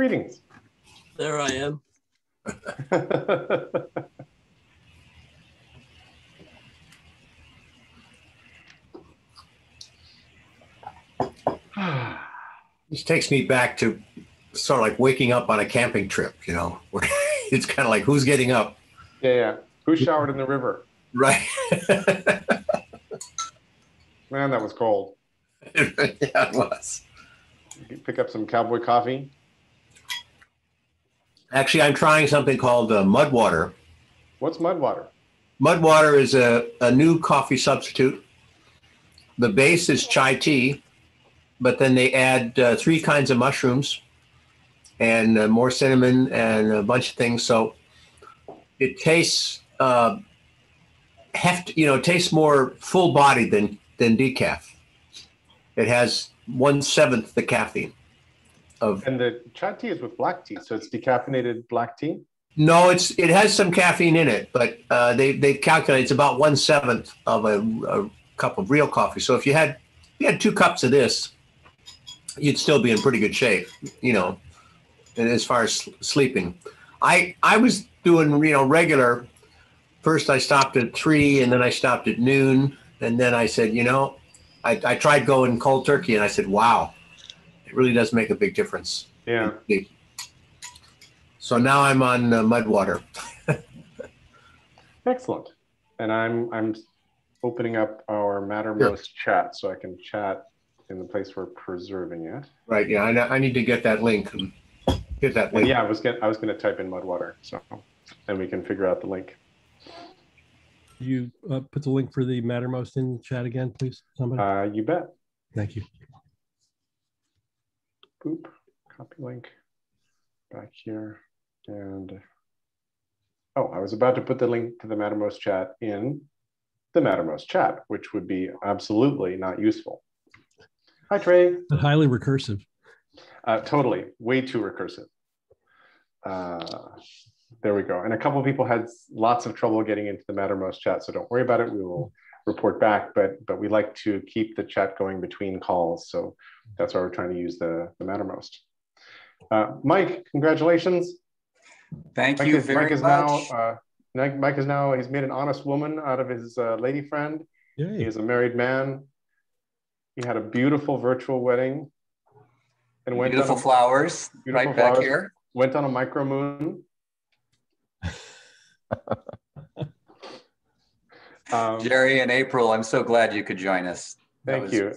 Greetings. There I am. This takes me back to sort of like waking up on a camping trip, you know, where it's kind of like who's getting up, yeah, yeah. Who showered in the river? right? Man, that was cold. yeah, it was. You pick up some cowboy coffee. Actually, I'm trying something called uh, mud water. What's mud water? Mud water is a, a new coffee substitute. The base is chai tea, but then they add uh, three kinds of mushrooms and uh, more cinnamon and a bunch of things. So it tastes uh, heft, you know, it tastes more full bodied than than decaf. It has one seventh the caffeine of And the chai tea is with black tea, so it's decaffeinated black tea. No, it's it has some caffeine in it, but uh, they they calculate it's about one seventh of a, a cup of real coffee. So if you had if you had two cups of this, you'd still be in pretty good shape, you know. As far as sleeping, I I was doing you know regular. First, I stopped at three, and then I stopped at noon, and then I said, you know, I, I tried going cold turkey, and I said, wow, it really does make a big difference. Yeah. So now I'm on uh, mud water. Excellent. And I'm I'm opening up our Mattermost chat so I can chat in the place we're preserving it. Right. Yeah. I, I need to get that link. Get that And link. yeah, I was get I was gonna type in mud water, so and we can figure out the link. You uh, put the link for the Mattermost in chat again, please. Somebody. Uh, you bet. Thank you. Boop. Copy link back here. And oh, I was about to put the link to the Mattermost chat in the Mattermost chat, which would be absolutely not useful. Hi, Trey. But highly recursive. Uh, totally, way too recursive. Uh, there we go. And a couple of people had lots of trouble getting into the Mattermost chat, so don't worry about it. We will report back, but but we like to keep the chat going between calls, so that's why we're trying to use the the Mattermost. Uh, Mike, congratulations. Thank Mike you is, very Mike is much. now uh, Mike Mike is now he's made an honest woman out of his uh, lady friend. He is a married man. He had a beautiful virtual wedding, and went Beautiful on a, flowers Beautiful right back here. went on a micro moon. um, Jerry and April, I'm so glad you could join us. Thank was- you.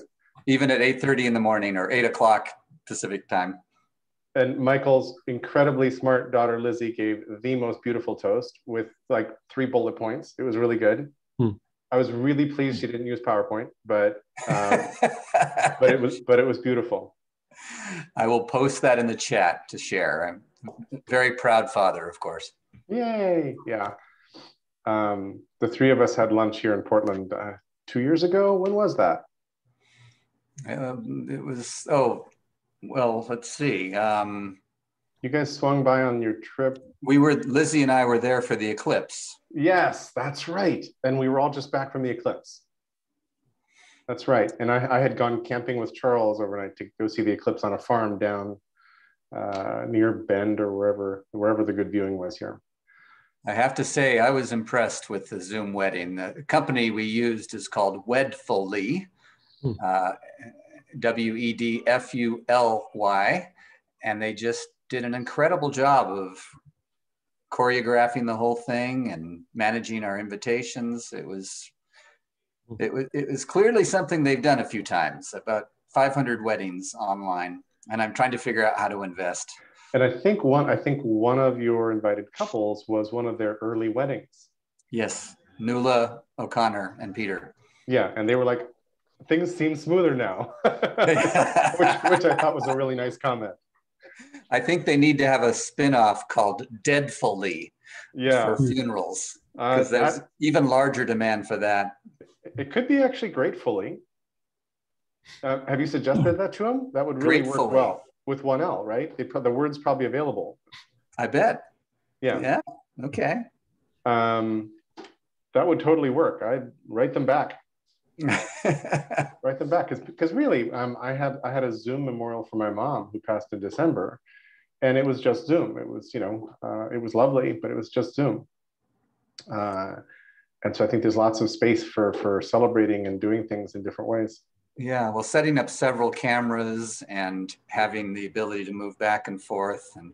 Even at 8.30 in the morning or 8 o'clock Pacific time. And Michael's incredibly smart daughter Lizzie gave the most beautiful toast with like three bullet points. It was really good. Hmm. I was really pleased she didn't use PowerPoint, but um, but it was but it was beautiful. I will post that in the chat to share. I'm a very proud father, of course. Yay! Yeah. Um, the three of us had lunch here in Portland uh, two years ago. When was that? Um, it was, oh, well, let's see. Um, You guys swung by on your trip. we were, Lizzie and I were there for the eclipse. Yes, that's right. And we were all just back from the eclipse. That's right. And I, I had gone camping with Charles overnight to go see the eclipse on a farm down uh, near Bend or wherever wherever the good viewing was here. I have to say, I was impressed with the Zoom wedding. The company we used is called Wedfully, Hmm. uh, W E D F U L Y, and they just did an incredible job of choreographing the whole thing and managing our invitations. It was, it was, it was clearly something they've done a few times. About 500 weddings online, and I'm trying to figure out how to invest. And I think one I think one of your invited couples was one of their early weddings. Yes, Nuala O'Connor and Peter. Yeah, and they were like, things seem smoother now, which, which I thought was a really nice comment. I think they need to have a spin-off called Deadfully Yeah, for funerals uh, because there's that- even larger demand for that. it could be actually gratefully. Uh, have you suggested that to him? That would really Gratefully. work well with one L, right? They, the word's probably available. I bet. Yeah. Yeah. Okay. Um, that would totally work. I'd write them back. Write them back because really, um, I had I had a Zoom memorial for my mom who passed in December, and it was just Zoom. It was, you know, uh, it was lovely, but it was just Zoom. Uh, and so I think there's lots of space for for celebrating and doing things in different ways. Yeah, well, setting up several cameras and having the ability to move back and forth, and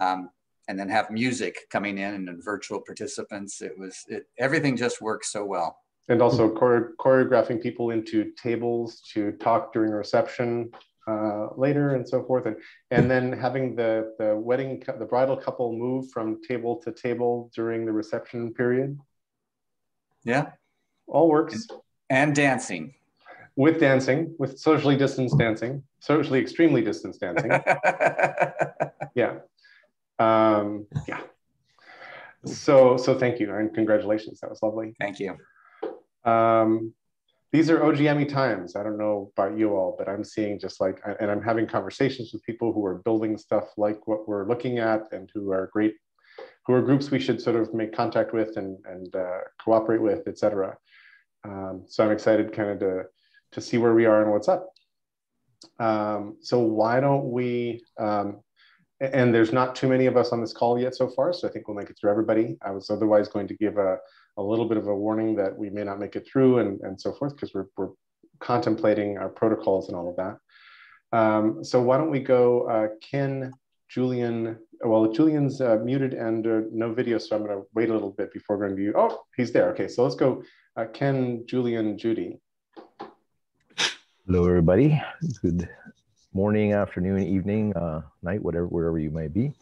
um, and then have music coming in and virtual participants. It was it everything just worked so well. And also chore- choreographing people into tables to talk during reception uh, later and so forth, and and then having the the wedding the bridal couple move from table to table during the reception period. Yeah, all works. And, and dancing. With dancing, with socially distanced dancing, socially extremely distanced dancing. yeah, um, yeah. So so thank you and congratulations. That was lovely. Thank you. Um, these are OGME times. I don't know about you all, but I'm seeing just like, and I'm having conversations with people who are building stuff like what we're looking at and who are great, who are groups we should sort of make contact with and, and uh, cooperate with, et cetera. Um, so I'm excited kind of to, to see where we are and what's up. Um, so why don't we, um, and there's not too many of us on this call yet so far, so I think we'll make it through everybody. I was otherwise going to give a, a little bit of a warning that we may not make it through and, and so forth because we're, we're contemplating our protocols and all of that. Um, so why don't we go uh, Ken, Julian, well, Julian's uh, muted and uh, no video, so I'm gonna wait a little bit before going to you. Oh, he's there. Okay, so let's go uh, Ken, Julian, Judy. Hello, everybody. Good morning, afternoon, evening, uh, night, whatever, wherever you may be.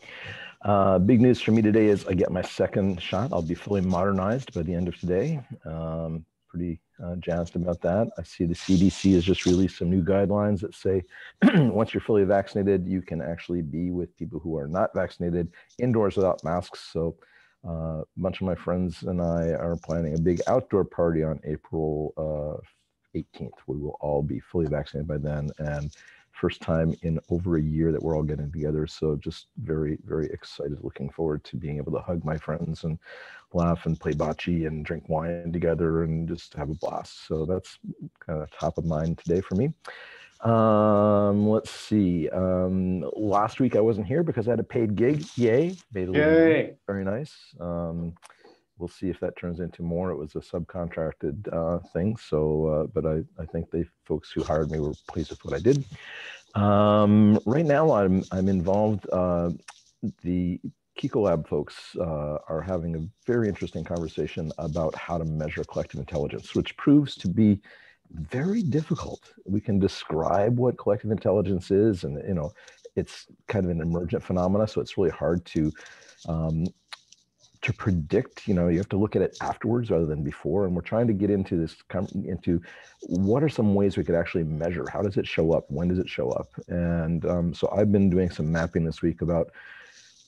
Uh, big news for me today is I get my second shot. I'll be fully modernized by the end of today. Um, pretty uh, jazzed about that. I see the CDC has just released some new guidelines that say once you're fully vaccinated, you can actually be with people who are not vaccinated indoors without masks. So uh, a bunch of my friends and I are planning a big outdoor party on April uh, 18th. Uh, we will all be fully vaccinated by then. And first time in over a year that we're all getting together. So just very, very excited, looking forward to being able to hug my friends and laugh and play bocce and drink wine together and just have a blast. So that's kind of top of mind today for me. Um, let's see. Um, last week I wasn't here because I had a paid gig. Yay! Made a Yay! Very nice. Um, we'll see if that turns into more. It was a subcontracted uh, thing, so uh, but I, I think the folks who hired me were pleased with what I did. Um, right now, I'm I'm involved. Uh, the Kiko Lab folks uh, are having a very interesting conversation about how to measure collective intelligence, which proves to be very difficult. We can describe what collective intelligence is, and you know, it's kind of an emergent phenomena, so it's really hard to um, to predict you know you have to look at it afterwards rather than before and we're trying to get into this into what are some ways we could actually measure? How does it show up? When does it show up? And um, so i've been doing some mapping this week about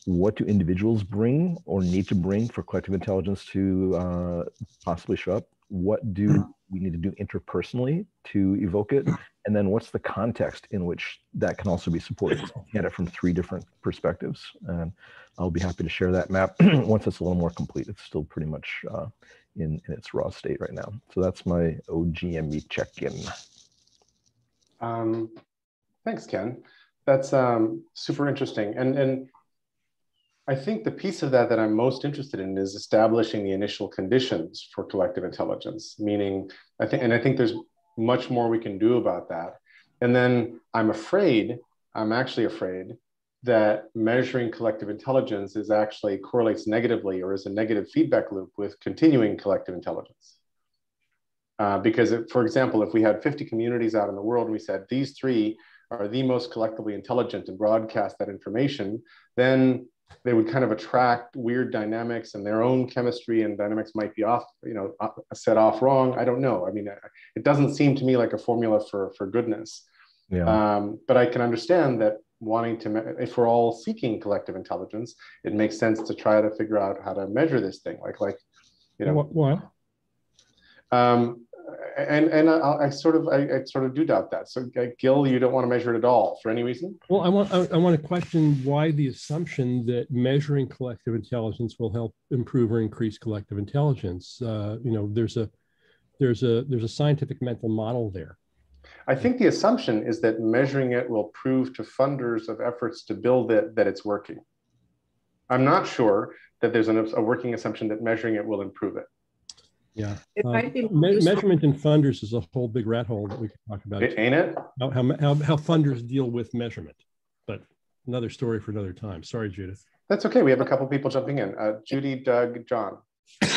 what do individuals bring or need to bring for collective intelligence to uh, possibly show up what do mm. we need to do interpersonally to evoke it? And then what's the context in which that can also be supported? Get it from three different perspectives and i'll be happy to share that map. Once it's a little more complete it's still pretty much uh, in, in its raw state right now. So that's my ogme check-in. Um, thanks ken. That's um, super interesting. And and I think the piece of that that I'm most interested in is establishing the initial conditions for collective intelligence, meaning I think, and I think there's much more we can do about that. And then I'm afraid, I'm actually afraid that measuring collective intelligence is actually correlates negatively or is a negative feedback loop with continuing collective intelligence. Uh, because if, for example, if we had 50 communities out in the world and we said these three are the most collectively intelligent and broadcast that information, then they would kind of attract weird dynamics and their own chemistry and dynamics might be off, you know, set off wrong. I don't know. I mean, it doesn't seem to me like a formula for, for goodness. Yeah. Um, but I can understand that wanting to, if we're all seeking collective intelligence, it makes sense to try to figure out how to measure this thing. Like, like, you know, what? what? Um, and and I, I sort of I, I, sort of do doubt that. So uh, Gil, you don't want to measure it at all for any reason? Well, I want I, I, want to question why the assumption that measuring collective intelligence will help improve or increase collective intelligence. Uh, you know, there's a there's a there's a scientific mental model there. I think the assumption is that measuring it will prove to funders of efforts to build it that it's working. I'm not sure that there's an, a working assumption that measuring it will improve it. Yeah. It Uh, might be me- measurement in funders is a whole big rat hole that we can talk about. Ain't it? How, how, how, how funders deal with measurement, but another story for another time. Sorry, Judith. That's okay. We have a couple people jumping in. Uh, Judy, Doug, John.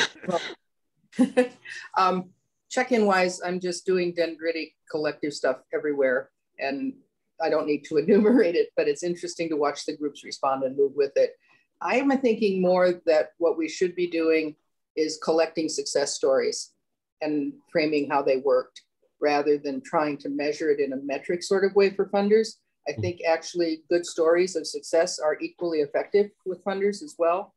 um, check-in wise, I'm just doing dendritic collective stuff everywhere, and I don't need to enumerate it, but it's interesting to watch the groups respond and move with it. I'm thinking more that what we should be doing is collecting success stories and framing how they worked, rather than trying to measure it in a metric sort of way for funders. I mm-hmm. think actually good stories of success are equally effective with funders as well.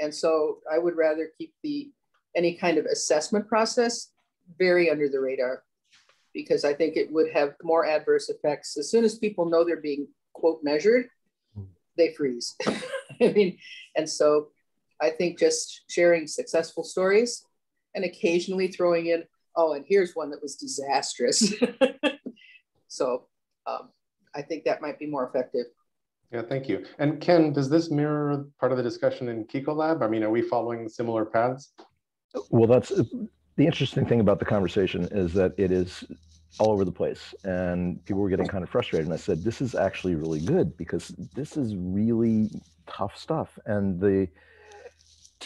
And so I would rather keep the any kind of assessment process very under the radar because I think it would have more adverse effects. As soon as people know they're being quote measured, mm. they freeze. I mean, and so I think just sharing successful stories and occasionally throwing in, oh, and here's one that was disastrous. so um, I think that might be more effective. Yeah, thank you. And Ken, does this mirror part of the discussion in Kiko Lab? I mean, are we following similar paths? Well, that's the interesting thing about the conversation is that it is all over the place and people were getting kind of frustrated and i said this is actually really good because this is really tough stuff and the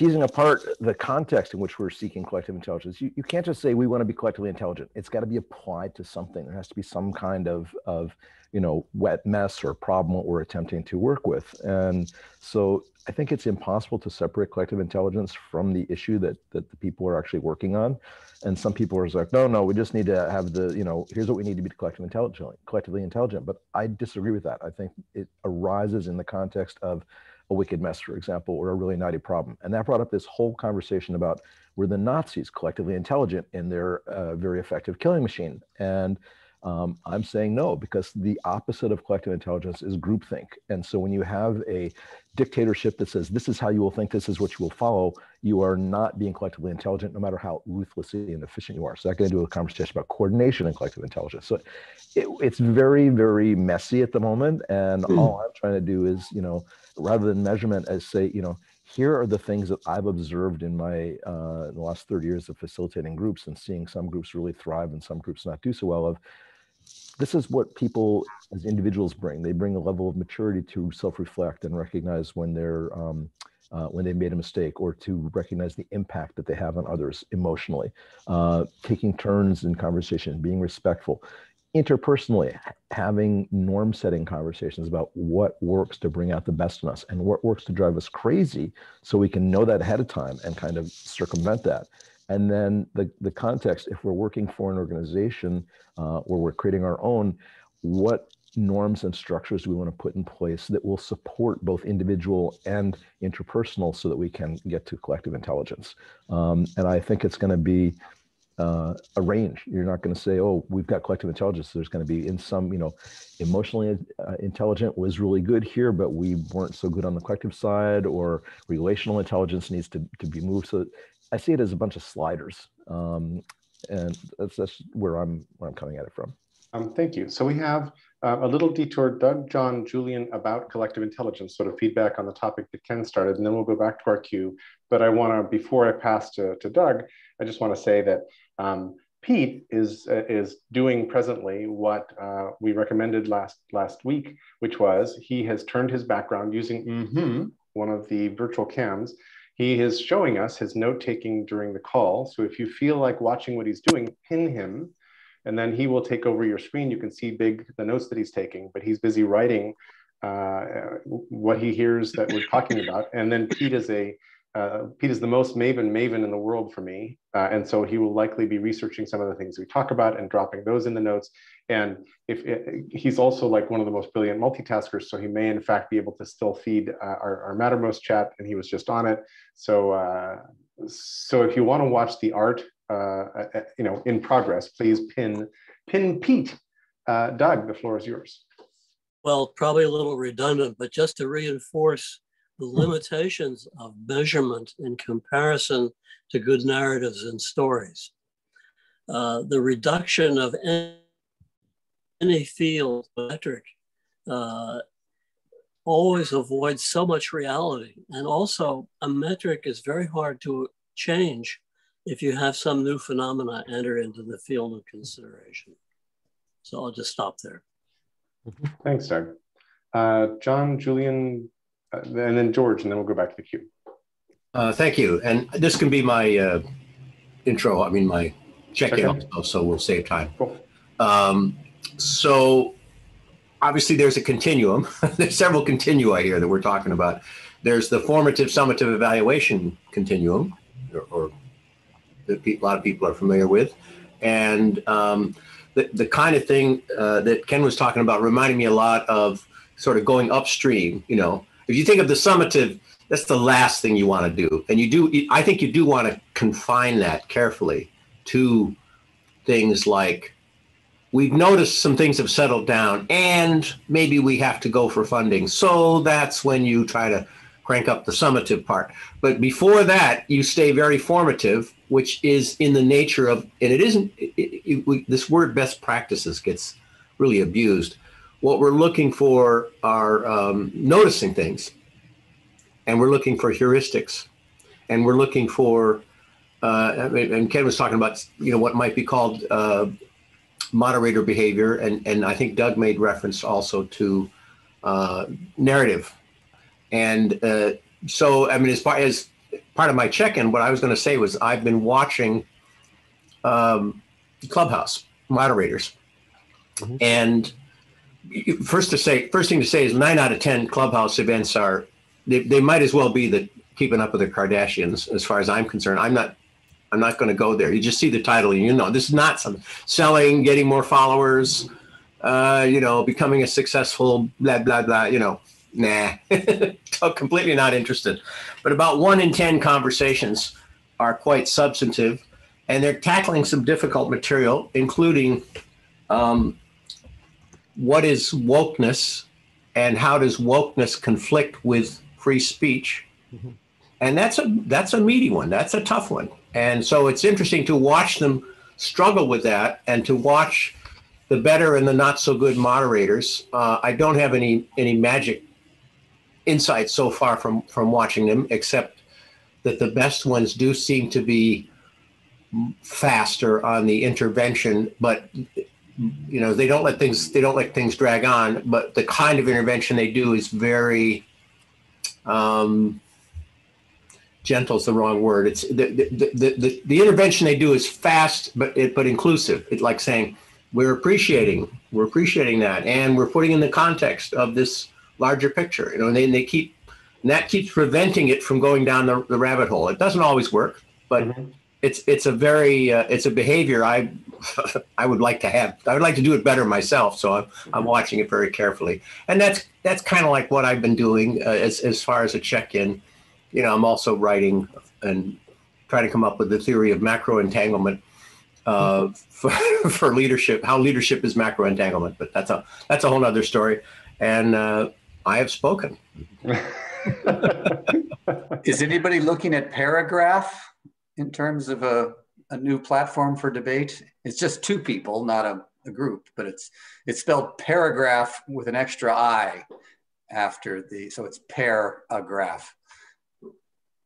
teasing apart the context in which we're seeking collective intelligence you, you can't just say we want to be collectively intelligent. It's got to be applied to something. There has to be some kind of of you know wet mess or problem we're attempting to work with. And so i think it's impossible to separate collective intelligence from the issue that that the people are actually working on. And some people are like no no we just need to have the you know here's what we need to be collectively intelligent collectively intelligent. But i disagree with that. I think it arises in the context of a wicked mess, for example, or a really naughty problem. And that brought up this whole conversation about were the Nazis collectively intelligent in their uh, very effective killing machine? And um, I'm saying no, because the opposite of collective intelligence is groupthink. And so when you have a dictatorship that says this is how you will think, this is what you will follow, you are not being collectively intelligent, no matter how ruthlessly and efficient you are. So that got into a conversation about coordination and collective intelligence. So it, it's very, very messy at the moment. And Mm. all I'm trying to do is, you know, rather than measurement, as say, you know, here are the things that I've observed in my uh, in the last 30 years of facilitating groups and seeing some groups really thrive and some groups not do so well. Of this is what people as individuals bring. They bring a level of maturity to self-reflect and recognize when they're um, uh, when they made a mistake or to recognize the impact that they have on others emotionally, uh, taking turns in conversation, being respectful, interpersonally, having norm setting conversations about what works to bring out the best in us and what works to drive us crazy so we can know that ahead of time and kind of circumvent that. And then the, the context, if we're working for an organization uh, where we're creating our own, what norms and structures do we want to put in place that will support both individual and interpersonal so that we can get to collective intelligence? Um, and I think it's going to be uh, a range. You're not going to say, "Oh, we've got collective intelligence." There's going to be in some, you know, emotionally uh, intelligent was really good here, but we weren't so good on the collective side, or relational intelligence needs to to be moved. So I see it as a bunch of sliders, um, and that's that's where I'm where I'm coming at it from. Um, thank you. So we have uh, a little detour, Doug, John, Julian, about collective intelligence, sort of feedback on the topic that Ken started, and then we'll go back to our queue. But I want to, before I pass to, to Doug, I just want to say that um, Pete is uh, is doing presently what uh, we recommended last last week, which was he has turned his background using mm-hmm, one of the virtual cams. He is showing us his note taking during the call. So if you feel like watching what he's doing, pin him, and then he will take over your screen. You can see big the notes that he's taking, but he's busy writing uh, what he hears that we're talking about. And then Pete is a uh, Pete is the most maven maven in the world for me. Uh, and so he will likely be researching some of the things we talk about and dropping those in the notes. And if it, he's also like one of the most brilliant multitaskers, so he may in fact be able to still feed uh, our, our Mattermost chat, and he was just on it. So, uh, so if you want to watch the art, uh, you know, in progress, please pin pin Pete. Doug, the floor is yours. Well, probably a little redundant, but just to reinforce the limitations of measurement in comparison to good narratives and stories. Uh, the reduction of any field metric uh, always avoids so much reality. And also, a metric is very hard to change if you have some new phenomena enter into the field of consideration. So I'll just stop there. Thanks, Doug. Uh, John, Julian, and then George, and then we'll go back to the queue. Uh, thank you. And this can be my uh, intro, I mean, my check-in Okay. also, so we'll save time. Cool. Um, so obviously there's a continuum. there's several continua here that we're talking about. There's the formative summative evaluation continuum, or, or that pe- a lot of people are familiar with. And um, the, the kind of thing uh, that Ken was talking about reminded me a lot of sort of going upstream. You know, if you think of the summative, that's the last thing you want to do. And you do, I think you do want to confine that carefully to things like we've noticed some things have settled down and maybe we have to go for funding. So that's when you try to crank up the summative part. But before that, you stay very formative, which is in the nature of, and it isn't, it, it, we, this word best practices gets really abused. What we're looking for are um, noticing things, and we're looking for heuristics, and we're looking for, uh, and Ken was talking about, you know, what might be called uh, moderator behavior, and and I think Doug made reference also to uh, narrative, and uh, so I mean, as far as part of my check-in, what I was going to say was I've been watching um, Clubhouse moderators, Mhm. and first to say, first thing to say is nine out of ten Clubhouse events are they, they might as well be the keeping up with the Kardashians, as far as I'm concerned. I'm not I'm not going to go there. You just see the title, and you know this is not some selling, getting more followers, uh, you know, becoming a successful blah blah blah. You know, nah, completely not interested. But about one in ten conversations are quite substantive, and they're tackling some difficult material, including um, what is wokeness, and how does wokeness conflict with free speech. And that's a that's a meaty one. That's a tough one. And so it's interesting to watch them struggle with that and to watch the better and the not so good moderators. Uh, I don't have any any magic insights so far from from watching them, except that the best ones do seem to be faster on the intervention, but you know they don't let things they don't let things drag on. But the kind of intervention they do is very um, gentle is the wrong word. It's the the, the, the, the intervention they do is fast but it, but inclusive. It's like saying we're appreciating we're appreciating that and we're putting in the context of this larger picture. You know, and they, and they keep and that keeps preventing it from going down the, the rabbit hole. It doesn't always work, but Mhm. It's it's a very uh, it's a behavior I I would like to have. I would like to do it better myself. So I'm I'm watching it very carefully, and that's that's kind of like what I've been doing uh, as as far as a check in. You know, I'm also writing and trying to come up with the theory of macro entanglement uh, for, for leadership. How leadership is macro entanglement, but that's a that's a whole other story. And uh, I have spoken. Is anybody looking at Paragraph in terms of a, a new platform for debate? It's just two people, not a, a group, but it's it's spelled paragraph with an extra I after the, so it's paragraph.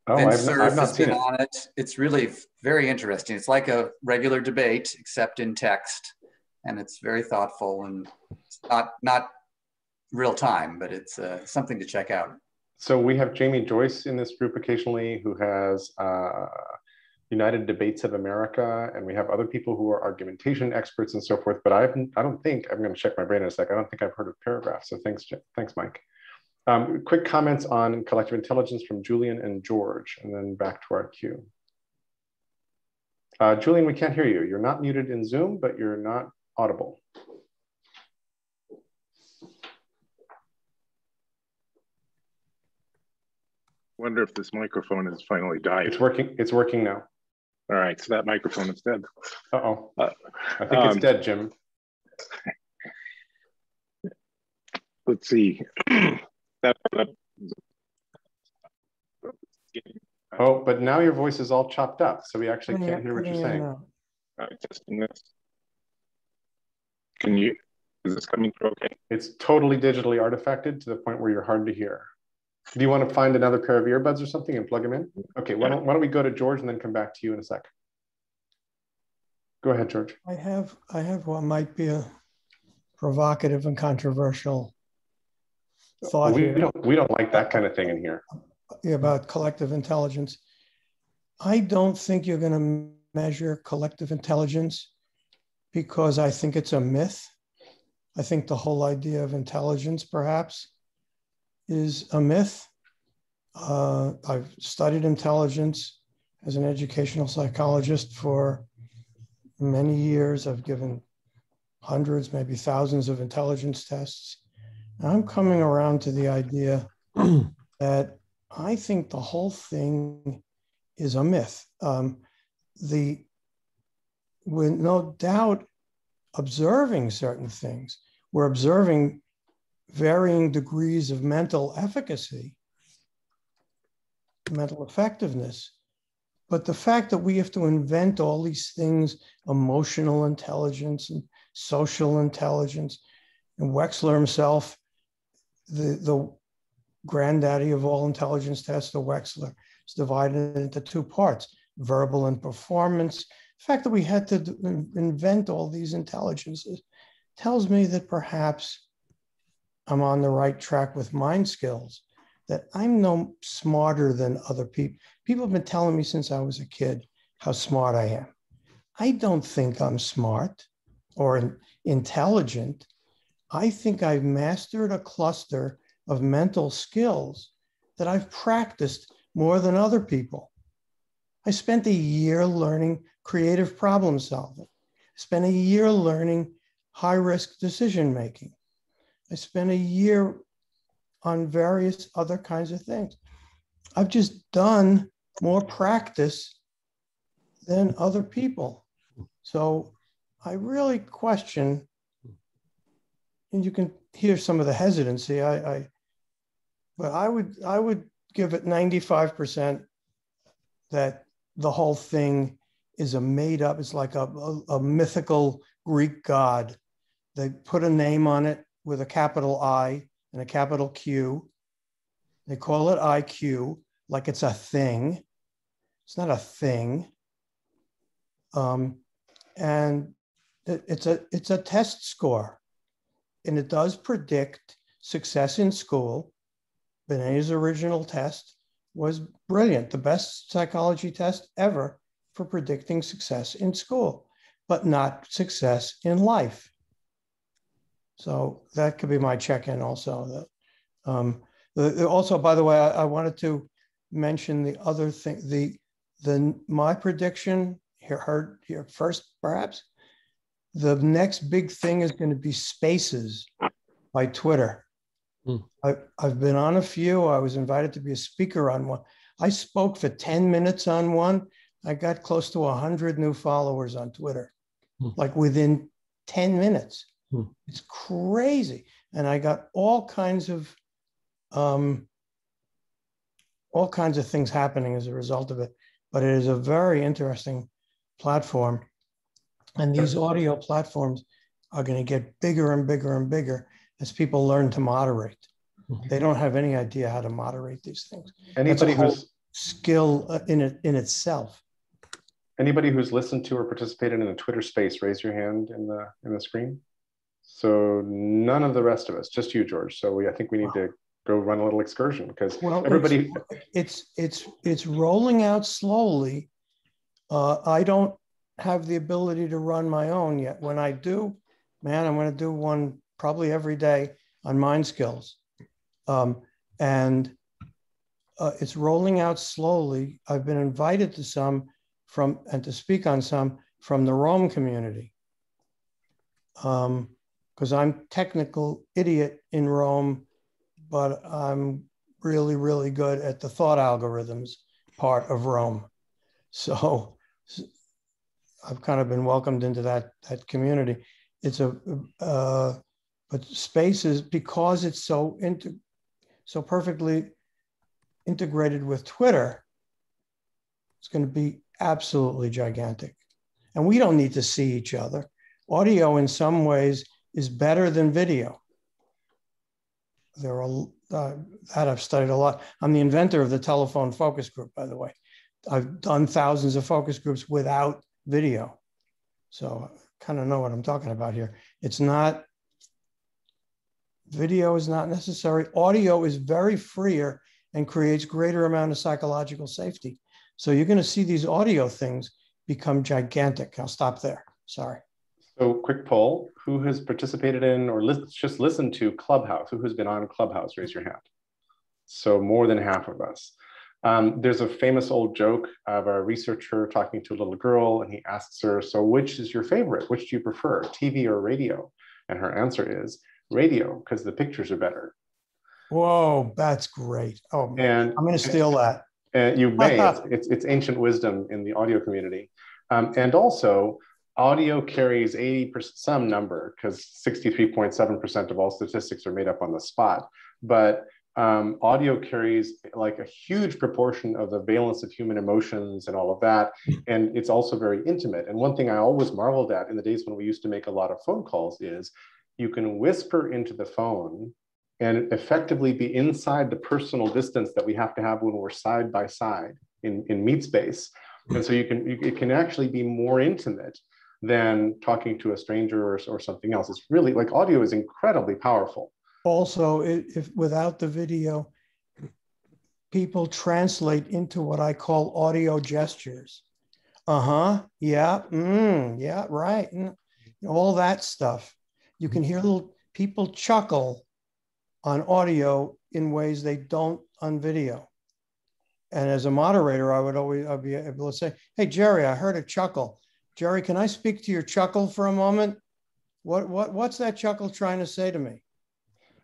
oh, Vince I've, Cerf I've not seen been it. on it. It's really very interesting. It's like a regular debate, except in text, and it's very thoughtful and it's not not real time, but it's uh, something to check out. So we have Jamie Joyce in this group occasionally, who has uh, United Debates of America, and we have other people who are argumentation experts and so forth. But I've, I don't think I'm going to check my brain in a sec. I don't think I've heard of Paragraph. So thanks, thanks, Mike. Um, quick comments on collective intelligence from Julian and George, and then back to our queue. Uh, Julian, we can't hear you. You're not muted in Zoom, but you're not audible. Wonder if this microphone has finally died. It's working. It's working now. All right, so that microphone is dead. Uh oh. Uh, I think it's um, dead, Jim. Let's see. that, that- Oh, but now your voice is all chopped up, so we actually can't hear what you're saying. out. uh, testing this. Can you Is this coming through okay? It's totally digitally artifacted to the point where you're hard to hear. Do you want to find another pair of earbuds or something and plug them in? Okay, why don't, why don't we go to George and then come back to you in a sec. Go ahead, George. I have I have what might be a provocative and controversial thought we here don't we don't like that kind of thing in here. about collective intelligence. I don't think you're going to measure collective intelligence because I think it's a myth. I think the whole idea of intelligence, perhaps, is a myth. Uh, I've studied intelligence as an educational psychologist for many years. I've given hundreds, maybe thousands of intelligence tests. And I'm coming around to the idea that I think the whole thing is a myth. Um, the we're no doubt observing certain things. We're observing varying degrees of mental efficacy, mental effectiveness. But the fact that we have to invent all these things, emotional intelligence and social intelligence, and Wechsler himself, the, the granddaddy of all intelligence tests, the Wechsler, is divided into two parts, verbal and performance. The fact that we had to invent all these intelligences tells me that perhaps I'm on the right track with mind skills, that I'm no smarter than other people. People have been telling me since I was a kid how smart I am. I don't think I'm smart or intelligent. I think I've mastered a cluster of mental skills that I've practiced more than other people. I spent a year learning creative problem solving. Spent a year learning high risk decision making. I spent a year on various other kinds of things. I've just done more practice than other people. So I really question, and you can hear some of the hesitancy. I, I but I would I would give it 95% that the whole thing is a made up, it's like a, a, a mythical Greek god. They put a name on it with a capital I and a capital Q. They call it IQ, like it's a thing. It's not a thing. Um, and it, it's a it's a test score, and it does predict success in school. Binet's original test was brilliant, the best psychology test ever for predicting success in school, but not success in life. So that could be my check-in also. That um, the, also, by the way, I, I, wanted to mention the other thing. The the my prediction here heard here first, perhaps. The next big thing is going to be Spaces by Twitter. Hmm. I, I've been on a few. I was invited to be a speaker on one. I spoke for 10 minutes on one. I got close to 100 new followers on Twitter, hmm. like within 10 minutes. Hmm. It's crazy. And I got all kinds of um, all kinds of things happening as a result of it. But it is a very interesting platform. And these audio platforms are going to get bigger and bigger and bigger as people learn to moderate. Mm-hmm. They don't have any idea how to moderate these things. Anybody who's skill uh, in it in itself. Anybody who's listened to or participated in a Twitter space, raise your hand in the in the screen. So none of the rest of us, just you, George. So we, I think we need to go run a little excursion because well, everybody. It's, it's it's rolling out slowly. Uh, I don't have the ability to run my own yet. When I do, man, I'm going to do one probably every day on mind skills, um, and uh, it's rolling out slowly. I've been invited to some from and to speak on some from the Roam community. Um, because I'm technical idiot in Roam, but I'm really, really good at the thought algorithms part of Roam. So I've kind of been welcomed into that, that community. It's a, uh, but spaces, because it's so, into, so perfectly integrated with Twitter, it's going to be absolutely gigantic. And we don't need to see each other. Audio, in some ways, is better than video. There are uh, that I've studied a lot. I'm the inventor of the telephone focus group, by the way. I've done thousands of focus groups without video. So I kind of know what I'm talking about here. It's not, video is not necessary. Audio is very freer and creates greater amount of psychological safety. So you're going to see these audio things become gigantic. I'll stop there. Sorry. So, quick poll: Who has participated in or li- just listened to Clubhouse? Who has been on Clubhouse? Raise your hand. So, more than half of us. Um, there's a famous old joke of a researcher talking to a little girl, and he asks her, "So, which is your favorite? Which do you prefer, TV or radio?" And her answer is radio, because the pictures are better. Whoa, that's great. Oh, man. And I'm going to steal that. Uh, you may. it's, it's, it's ancient wisdom in the audio community. Um, and also, audio carries 80%, some number, because 63.7% of all statistics are made up on the spot. But um, audio carries like a huge proportion of the valence of human emotions and all of that. And it's also very intimate. And one thing I always marveled at in the days when we used to make a lot of phone calls is you can whisper into the phone and effectively be inside the personal distance that we have to have when we're side by side in, in meatspace. And so you can, you, it can actually be more intimate than talking to a stranger or, or something else. It's really like audio is incredibly powerful. Also, if without the video, people translate into what I call audio gestures. Uh huh. Yeah. Mm, yeah. Right. Mm, all that stuff. You can hear little people chuckle on audio in ways they don't on video. And as a moderator, I would always I'd be able to say, "Hey Jerry, I heard a chuckle. Jerry, can I speak to your chuckle for a moment? What what what's that chuckle trying to say to me?"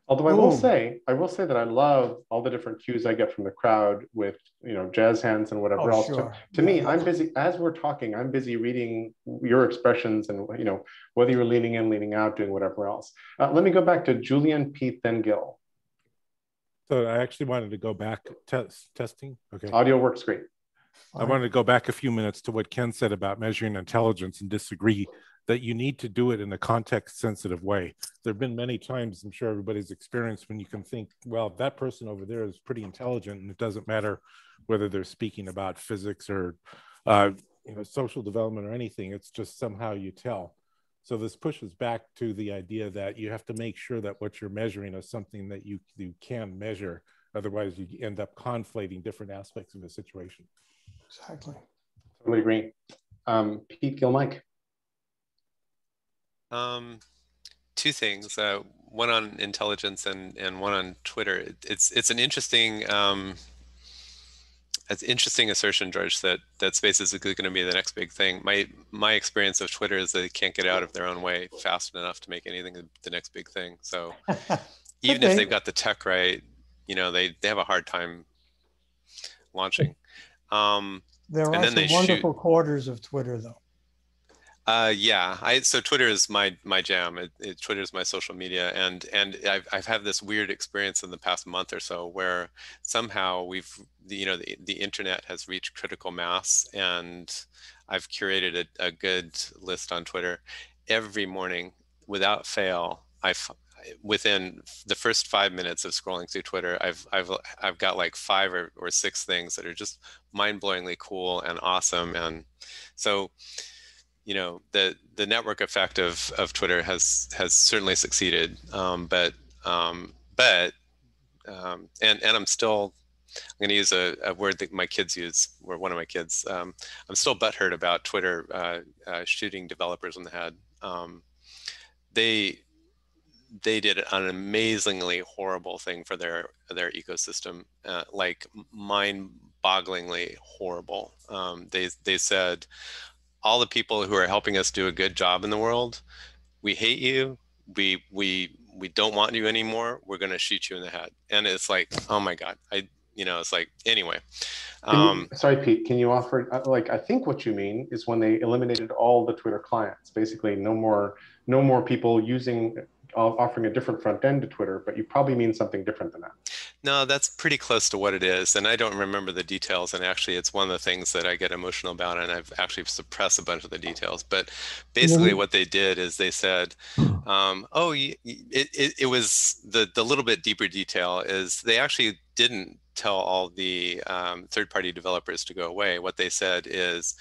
Although I will say, I will say that I love all the different cues I get from the crowd with you know jazz hands and whatever Oh, else. sure. To, to me, I'm busy as we're talking. I'm busy reading your expressions and you know whether you're leaning in, leaning out, doing whatever else. Uh, let me go back to Julian, Pete, then Gil. So I actually wanted to go back test testing. Okay. Audio works great. I wanted to go back a few minutes to what Ken said about measuring intelligence and disagree that you need to do it in a context sensitive way. There have been many times, I'm sure everybody's experienced, when you can think, well, that person over there is pretty intelligent, and it doesn't matter whether they're speaking about physics or uh, you know social development or anything. It's just somehow you tell. So this pushes back to the idea that you have to make sure that what you're measuring is something that you you can measure. Otherwise, you end up conflating different aspects of the situation. Exactly. Totally agree. Um, Pete, Gil, Mike. Um, two things. Uh, one on intelligence and and one on Twitter. It's it's an interesting um, it's interesting assertion, George, that that space is going to be the next big thing. My my experience of Twitter is they can't get out of their own way fast enough to make anything the next big thing. So even Okay. if they've got the tech right, you know, they they have a hard time launching. Um, There and are then some they shoot. wonderful quarters of Twitter, though. Uh, yeah, I so Twitter is my my jam. It, it, Twitter is my social media, and and I've I've had this weird experience in the past month or so where somehow we've you know the the internet has reached critical mass, and I've curated a, a good list on Twitter every morning without fail. I within the first five minutes of scrolling through Twitter, I've I've I've got like five or, or six things that are just mind-blowingly cool and awesome, and so you know the the network effect of of Twitter has has certainly succeeded, um, but um, but um, and and I'm still I'm going to use a, a word that my kids use, or one of my kids. Um, I'm still butthurt about Twitter uh, uh, shooting developers in the head. Um, they they did an amazingly horrible thing for their their ecosystem, uh, like mind-bogglingly horrible. Um, they they said all the people who are helping us do a good job in the world, we hate you. We we we don't want you anymore. We're going to shoot you in the head. And it's like, oh my god, I you know, it's like anyway. Can you- Um, sorry, Pete. Can you offer uh, like I think what you mean is when they eliminated all the Twitter clients, basically no more no more people using offering a different front end to Twitter, but you probably mean something different than that. No, that's pretty close to what it is. And I don't remember the details. And actually, it's one of the things that I get emotional about. And I've actually suppressed a bunch of the details. But basically, what they did is they said, um, oh, it, it, it was the, the little bit deeper detail is they actually didn't tell all the um, third party developers to go away. What they said is,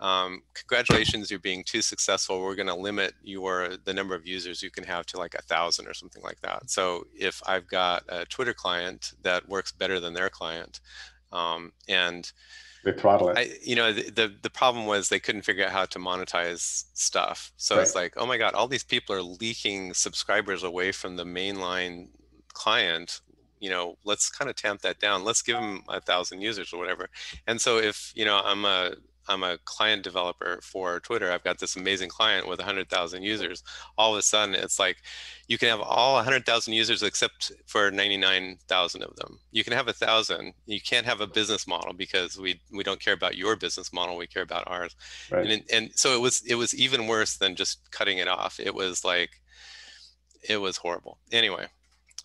um, congratulations, you're being too successful. We're going to limit your the number of users you can have to like a thousand or something like that. So if I've got a Twitter client that works better than their client, um, and they throttle it. I, you know, the, the, the problem was they couldn't figure out how to monetize stuff. So right. it's like, oh my god, all these people are leaking subscribers away from the mainline client you know let's kind of tamp that down let's give them a thousand users or whatever and so if you know i'm a I'm a client developer for Twitter. I've got this amazing client with 100,000 users. All of a sudden, it's like you can have all 100,000 users except for 99,000 of them. You can have a thousand. You can't have a business model because we we don't care about your business model. We care about ours. Right. And and so it was it was even worse than just cutting it off. It was like it was horrible. Anyway,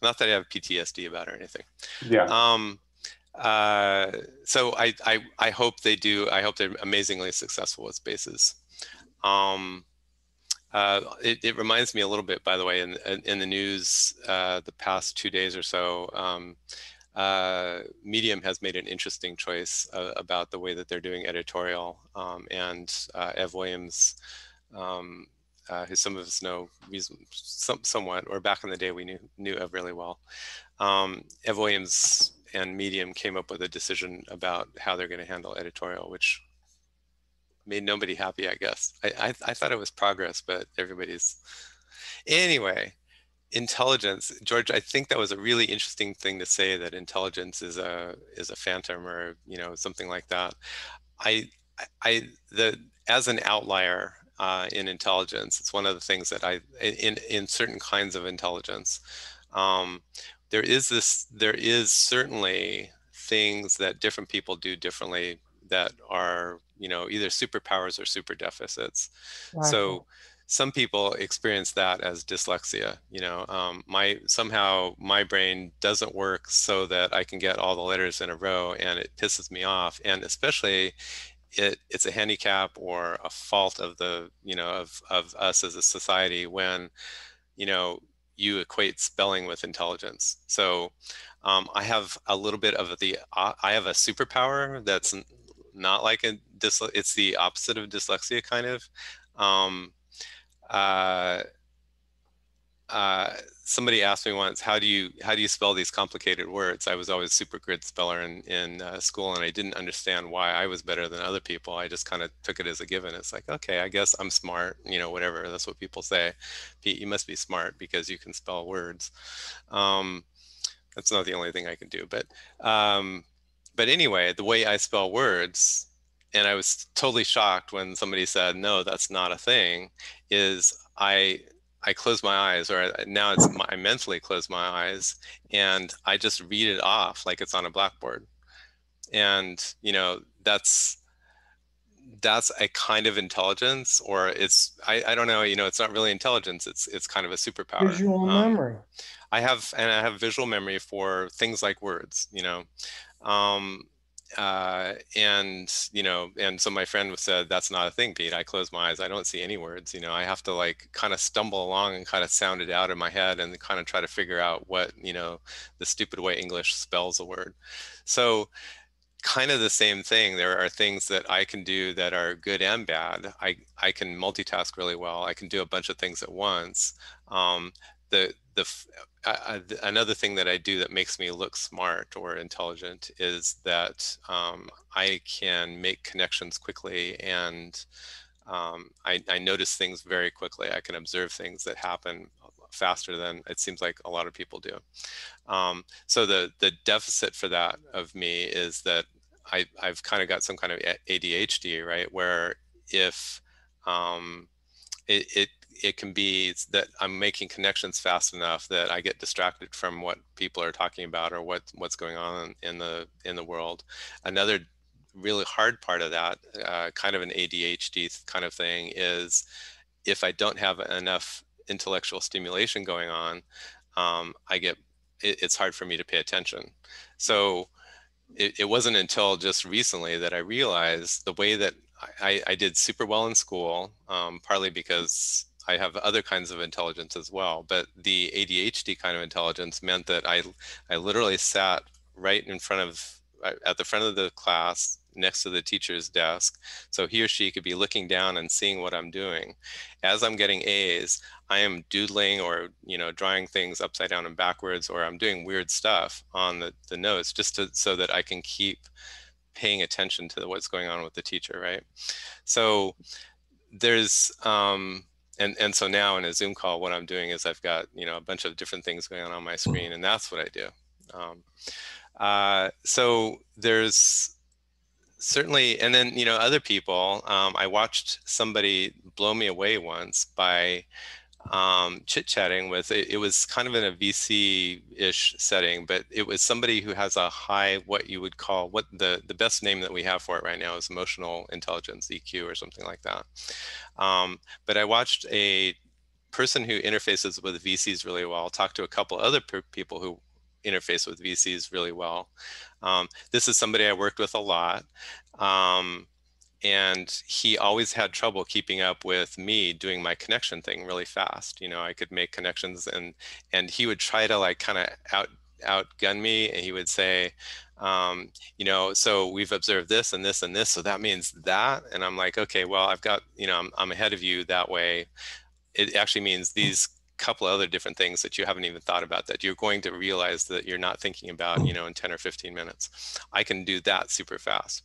not that I have PTSD about it or anything. Yeah. Um, uh, so I, I, I hope they do. I hope they're amazingly successful with spaces. Um, uh, it, it, reminds me a little bit, by the way, in, in the news uh, the past two days or so, um, uh, Medium has made an interesting choice uh, about the way that they're doing editorial. Um, and uh, Ev Williams, um, who some of us know some, somewhat, or back in the day we knew, knew Ev really well. Um, Ev Williams and Medium came up with a decision about how they're going to handle editorial, which made nobody happy, I guess. I, I, I thought it was progress, but everybody's. Anyway, intelligence, George. I think that was a really interesting thing to say that intelligence is a is a phantom or you know something like that. I I the as an outlier uh, in intelligence, it's one of the things that I in in certain kinds of intelligence. Um, there is this there is certainly things that different people do differently that are you know either superpowers or super deficits wow. so some people experience that as dyslexia you know um, my somehow my brain doesn't work so that i can get all the letters in a row and it pisses me off and especially it, it's a handicap or a fault of the you know of, of us as a society when you know you equate spelling with intelligence. So um, I have a little bit of the, uh, I have a superpower that's not like a, dysle- it's the opposite of dyslexia kind of. Um, uh, uh, somebody asked me once, how do you how do you spell these complicated words? I was always super good speller in in uh, school, and I didn't understand why I was better than other people. I just kind of took it as a given. It's like, okay, I guess I'm smart. You know, whatever. That's what people say. Pete, you must be smart because you can spell words. Um, that's not the only thing I can do, but um, but anyway, the way I spell words, and I was totally shocked when somebody said, no, that's not a thing. Is I I close my eyes, or now it's I mentally close my eyes, and I just read it off like it's on a blackboard. And you know that's that's a kind of intelligence, or it's I, I don't know. You know, it's not really intelligence. It's it's kind of a superpower. Visual um, memory. I have and I have visual memory for things like words. You know, um, uh, and you know and so my friend said that's not a thing pete. I close my eyes. I don't see any words you know. I have to like kind of stumble along and kind of sound it out in my head and kind of try to figure out what you know the stupid way english spells a word. So kind of the same thing. There are things that i can do that are good and bad. I i can multitask really well. I can do a bunch of things at once. Um, the the uh, another thing that I do that makes me look smart or intelligent is that um, I can make connections quickly and um, I, I, notice things very quickly. I can observe things that happen faster than it seems like a lot of people do. Um, so the the deficit for that of me is that I, I've kind of got some kind of ADHD, right? Where if um, it, it it can be that I'm making connections fast enough that I get distracted from what people are talking about or what what's going on in the in the world. Another really hard part of that, uh, kind of an ADHD kind of thing, is if I don't have enough intellectual stimulation going on, um, I get it, it's hard for me to pay attention. So it, it wasn't until just recently that I realized the way that I, I did super well in school, um, partly because I have other kinds of intelligence as well, but the ADHD kind of intelligence meant that I, I literally sat right in front of, at the front of the class, next to the teacher's desk. So he or she could be looking down and seeing what I'm doing. As I'm getting A's, I am doodling or, you know, drawing things upside down and backwards, or I'm doing weird stuff on the, the notes just to, so that I can keep paying attention to what's going on with the teacher, right? So there's, um, and and so now in a zoom call what i'm doing is i've got you know a bunch of different things going on on my screen and that's what i do. Um, uh, so there's certainly and then you know other people um, i watched somebody blow me away once by um, chit chatting with it, it, was kind of in a VC ish setting, but it was somebody who has a high, what you would call what the, the best name that we have for it right now is emotional intelligence, EQ, or something like that. Um, but I watched a person who interfaces with VCs really well talk to a couple other people who interface with VCs really well. Um, this is somebody I worked with a lot. Um, and he always had trouble keeping up with me doing my connection thing really fast you know i could make connections and and he would try to like kind of out outgun me and he would say um, you know so we've observed this and this and this so that means that? And i'm like okay well i've got you know i'm, I'm ahead of you that way. It actually means these couple other different things that you haven't even thought about that you're going to realize that you're not thinking about you know in 10 or 15 minutes. I can do that super fast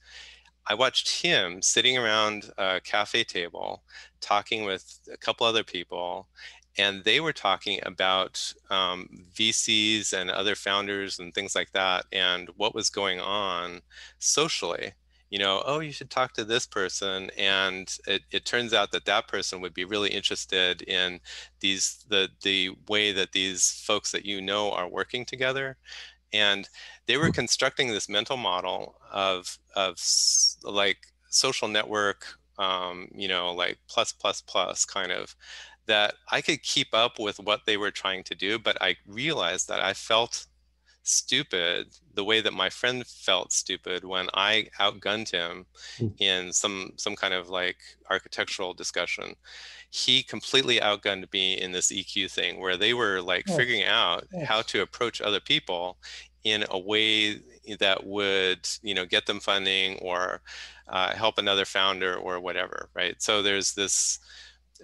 I watched him sitting around a cafe table talking with a couple other people, and they were talking about um, VCs and other founders and things like that, and what was going on socially. You know, oh, you should talk to this person, and it, it turns out that that person would be really interested in these the the way that these folks that you know are working together, and they were constructing this mental model of of like social network um, you know like plus plus plus kind of that i could keep up with what they were trying to do but i realized that i felt stupid the way that my friend felt stupid when i outgunned him hmm. in some some kind of like architectural discussion he completely outgunned me in this eq thing where they were like yes. figuring out yes. how to approach other people in a way that would you know get them funding or uh, help another founder or whatever right so there's this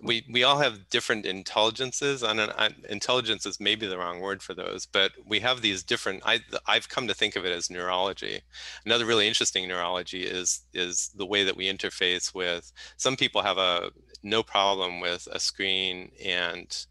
we we all have different intelligences and an, intelligence is maybe the wrong word for those but we have these different I, i've come to think of it as neurology another really interesting neurology is is the way that we interface with some people have a no problem with a screen and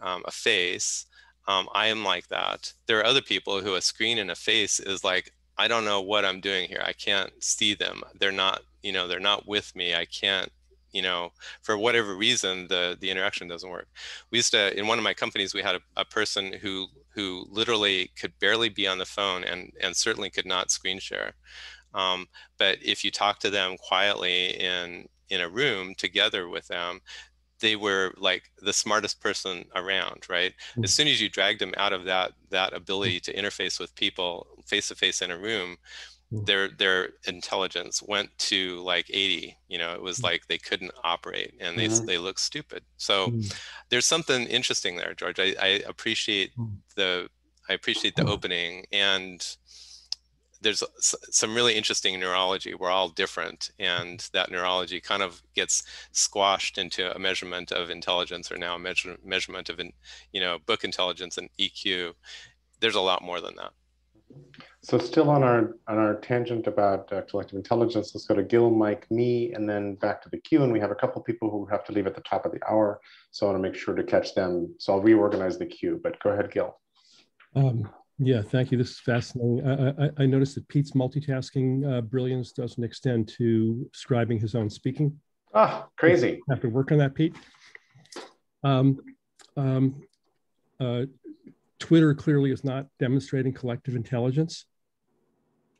um, a face um, I am like that. There are other people who a screen and a face is like, I don't know what I'm doing here. I can't see them. They're not, you know, they're not with me. I can't, you know, for whatever reason, the the interaction doesn't work. We used to, in one of my companies, we had a, a person who who literally could barely be on the phone and and certainly could not screen share. Um, but if you talk to them quietly in in a room together with them, they were like the smartest person around right mm-hmm. as soon as you dragged them out of that that ability to interface with people face to face in a room. Their their intelligence went to like 80 you know it was mm-hmm. like they couldn't operate and they mm-hmm. they look stupid so mm. there's something interesting there george i, I appreciate mm. the i appreciate the opening and there's some really interesting neurology. We're all different, and that neurology kind of gets squashed into a measurement of intelligence, or now a measure, measurement of, you know, book intelligence and EQ. There's a lot more than that. So still on our on our tangent about uh, collective intelligence, let's go to Gil, Mike, me, and then back to the queue. And we have a couple people who have to leave at the top of the hour, so I want to make sure to catch them. So I'll reorganize the queue. But go ahead, Gil. Um, yeah, thank you. This is fascinating. I, I, I noticed that Pete's multitasking uh, brilliance doesn't extend to scribing his own speaking. Ah, crazy. have to work on that, Pete. Um, um, uh, Twitter clearly is not demonstrating collective intelligence.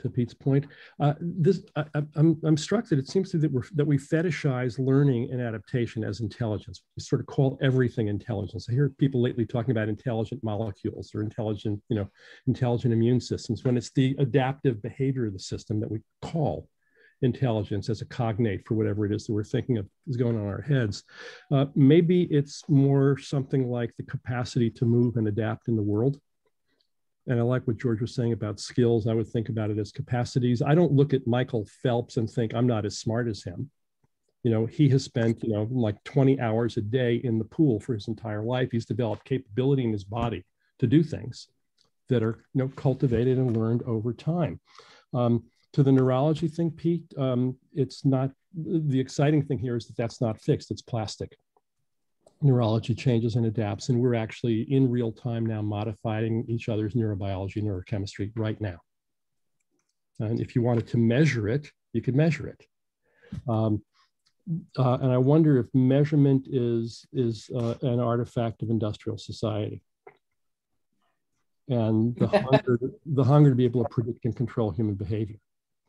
to Pete's point. Uh, this I, am I'm, I'm struck that it seems to that we that we fetishize learning and adaptation as intelligence. We sort of call everything intelligence. I hear people lately talking about intelligent molecules or intelligent, you know, intelligent immune systems when it's the adaptive behavior of the system that we call intelligence as a cognate for whatever it is that we're thinking of is going on in our heads. Uh, maybe it's more something like the capacity to move and adapt in the world and I like what George was saying about skills. I would think about it as capacities. I don't look at Michael Phelps and think I'm not as smart as him. You know, he has spent, you know, like 20 hours a day in the pool for his entire life. He's developed capability in his body to do things that are, you know, cultivated and learned over time. Um, to the neurology thing, Pete, um, it's not the exciting thing here is that that's not fixed, it's plastic neurology changes and adapts. And we're actually in real time now modifying each other's neurobiology, neurochemistry right now. And if you wanted to measure it, you could measure it. Um, uh, and I wonder if measurement is, is uh, an artifact of industrial society. And the hunger, the hunger to be able to predict and control human behavior,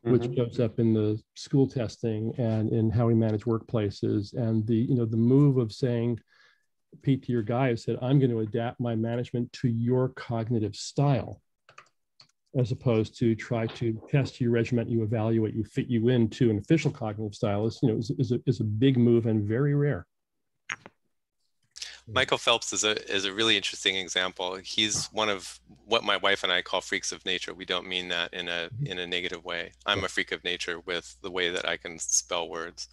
which mm -hmm. shows up in the school testing and in how we manage workplaces and the, you know, the move of saying, Pete, to your guy who said, I'm going to adapt my management to your cognitive style, as opposed to try to test you, regiment you, evaluate you, fit you into an official cognitive style is, you know, is, is, a, is a big move and very rare. Michael Phelps is a is a really interesting example. He's one of what my wife and I call freaks of nature. We don't mean that in a in a negative way. I'm a freak of nature with the way that I can spell words.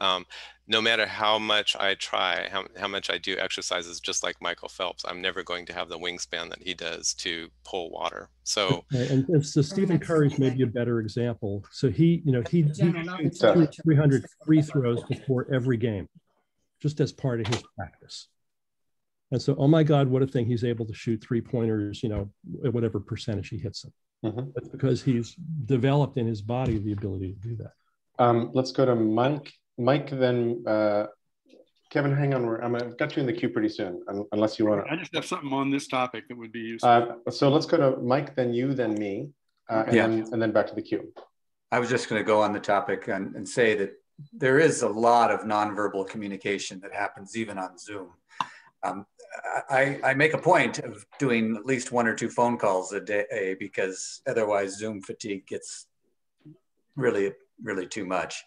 Um, no matter how much I try, how, how much I do exercises, just like Michael Phelps, I'm never going to have the wingspan that he does to pull water. So, and, and so Stephen Curry's maybe a better example. So he, you know, he, he shoots 300 free throws before every game, just as part of his practice. And so, oh my God, what a thing he's able to shoot three pointers, you know, at whatever percentage he hits them. Mm-hmm. That's because he's developed in his body the ability to do that. Um, let's go to Mike. Mike, then uh, Kevin, hang on. I'm gonna got you in the queue pretty soon, unless you want to. I just have something on this topic that would be useful. Uh, so let's go to Mike, then you, then me, uh, and, yeah. then, and then back to the queue. I was just going to go on the topic and, and say that there is a lot of nonverbal communication that happens even on Zoom. Um, I, I, make a point of doing at least one or two phone calls a day because otherwise Zoom fatigue gets really, really too much.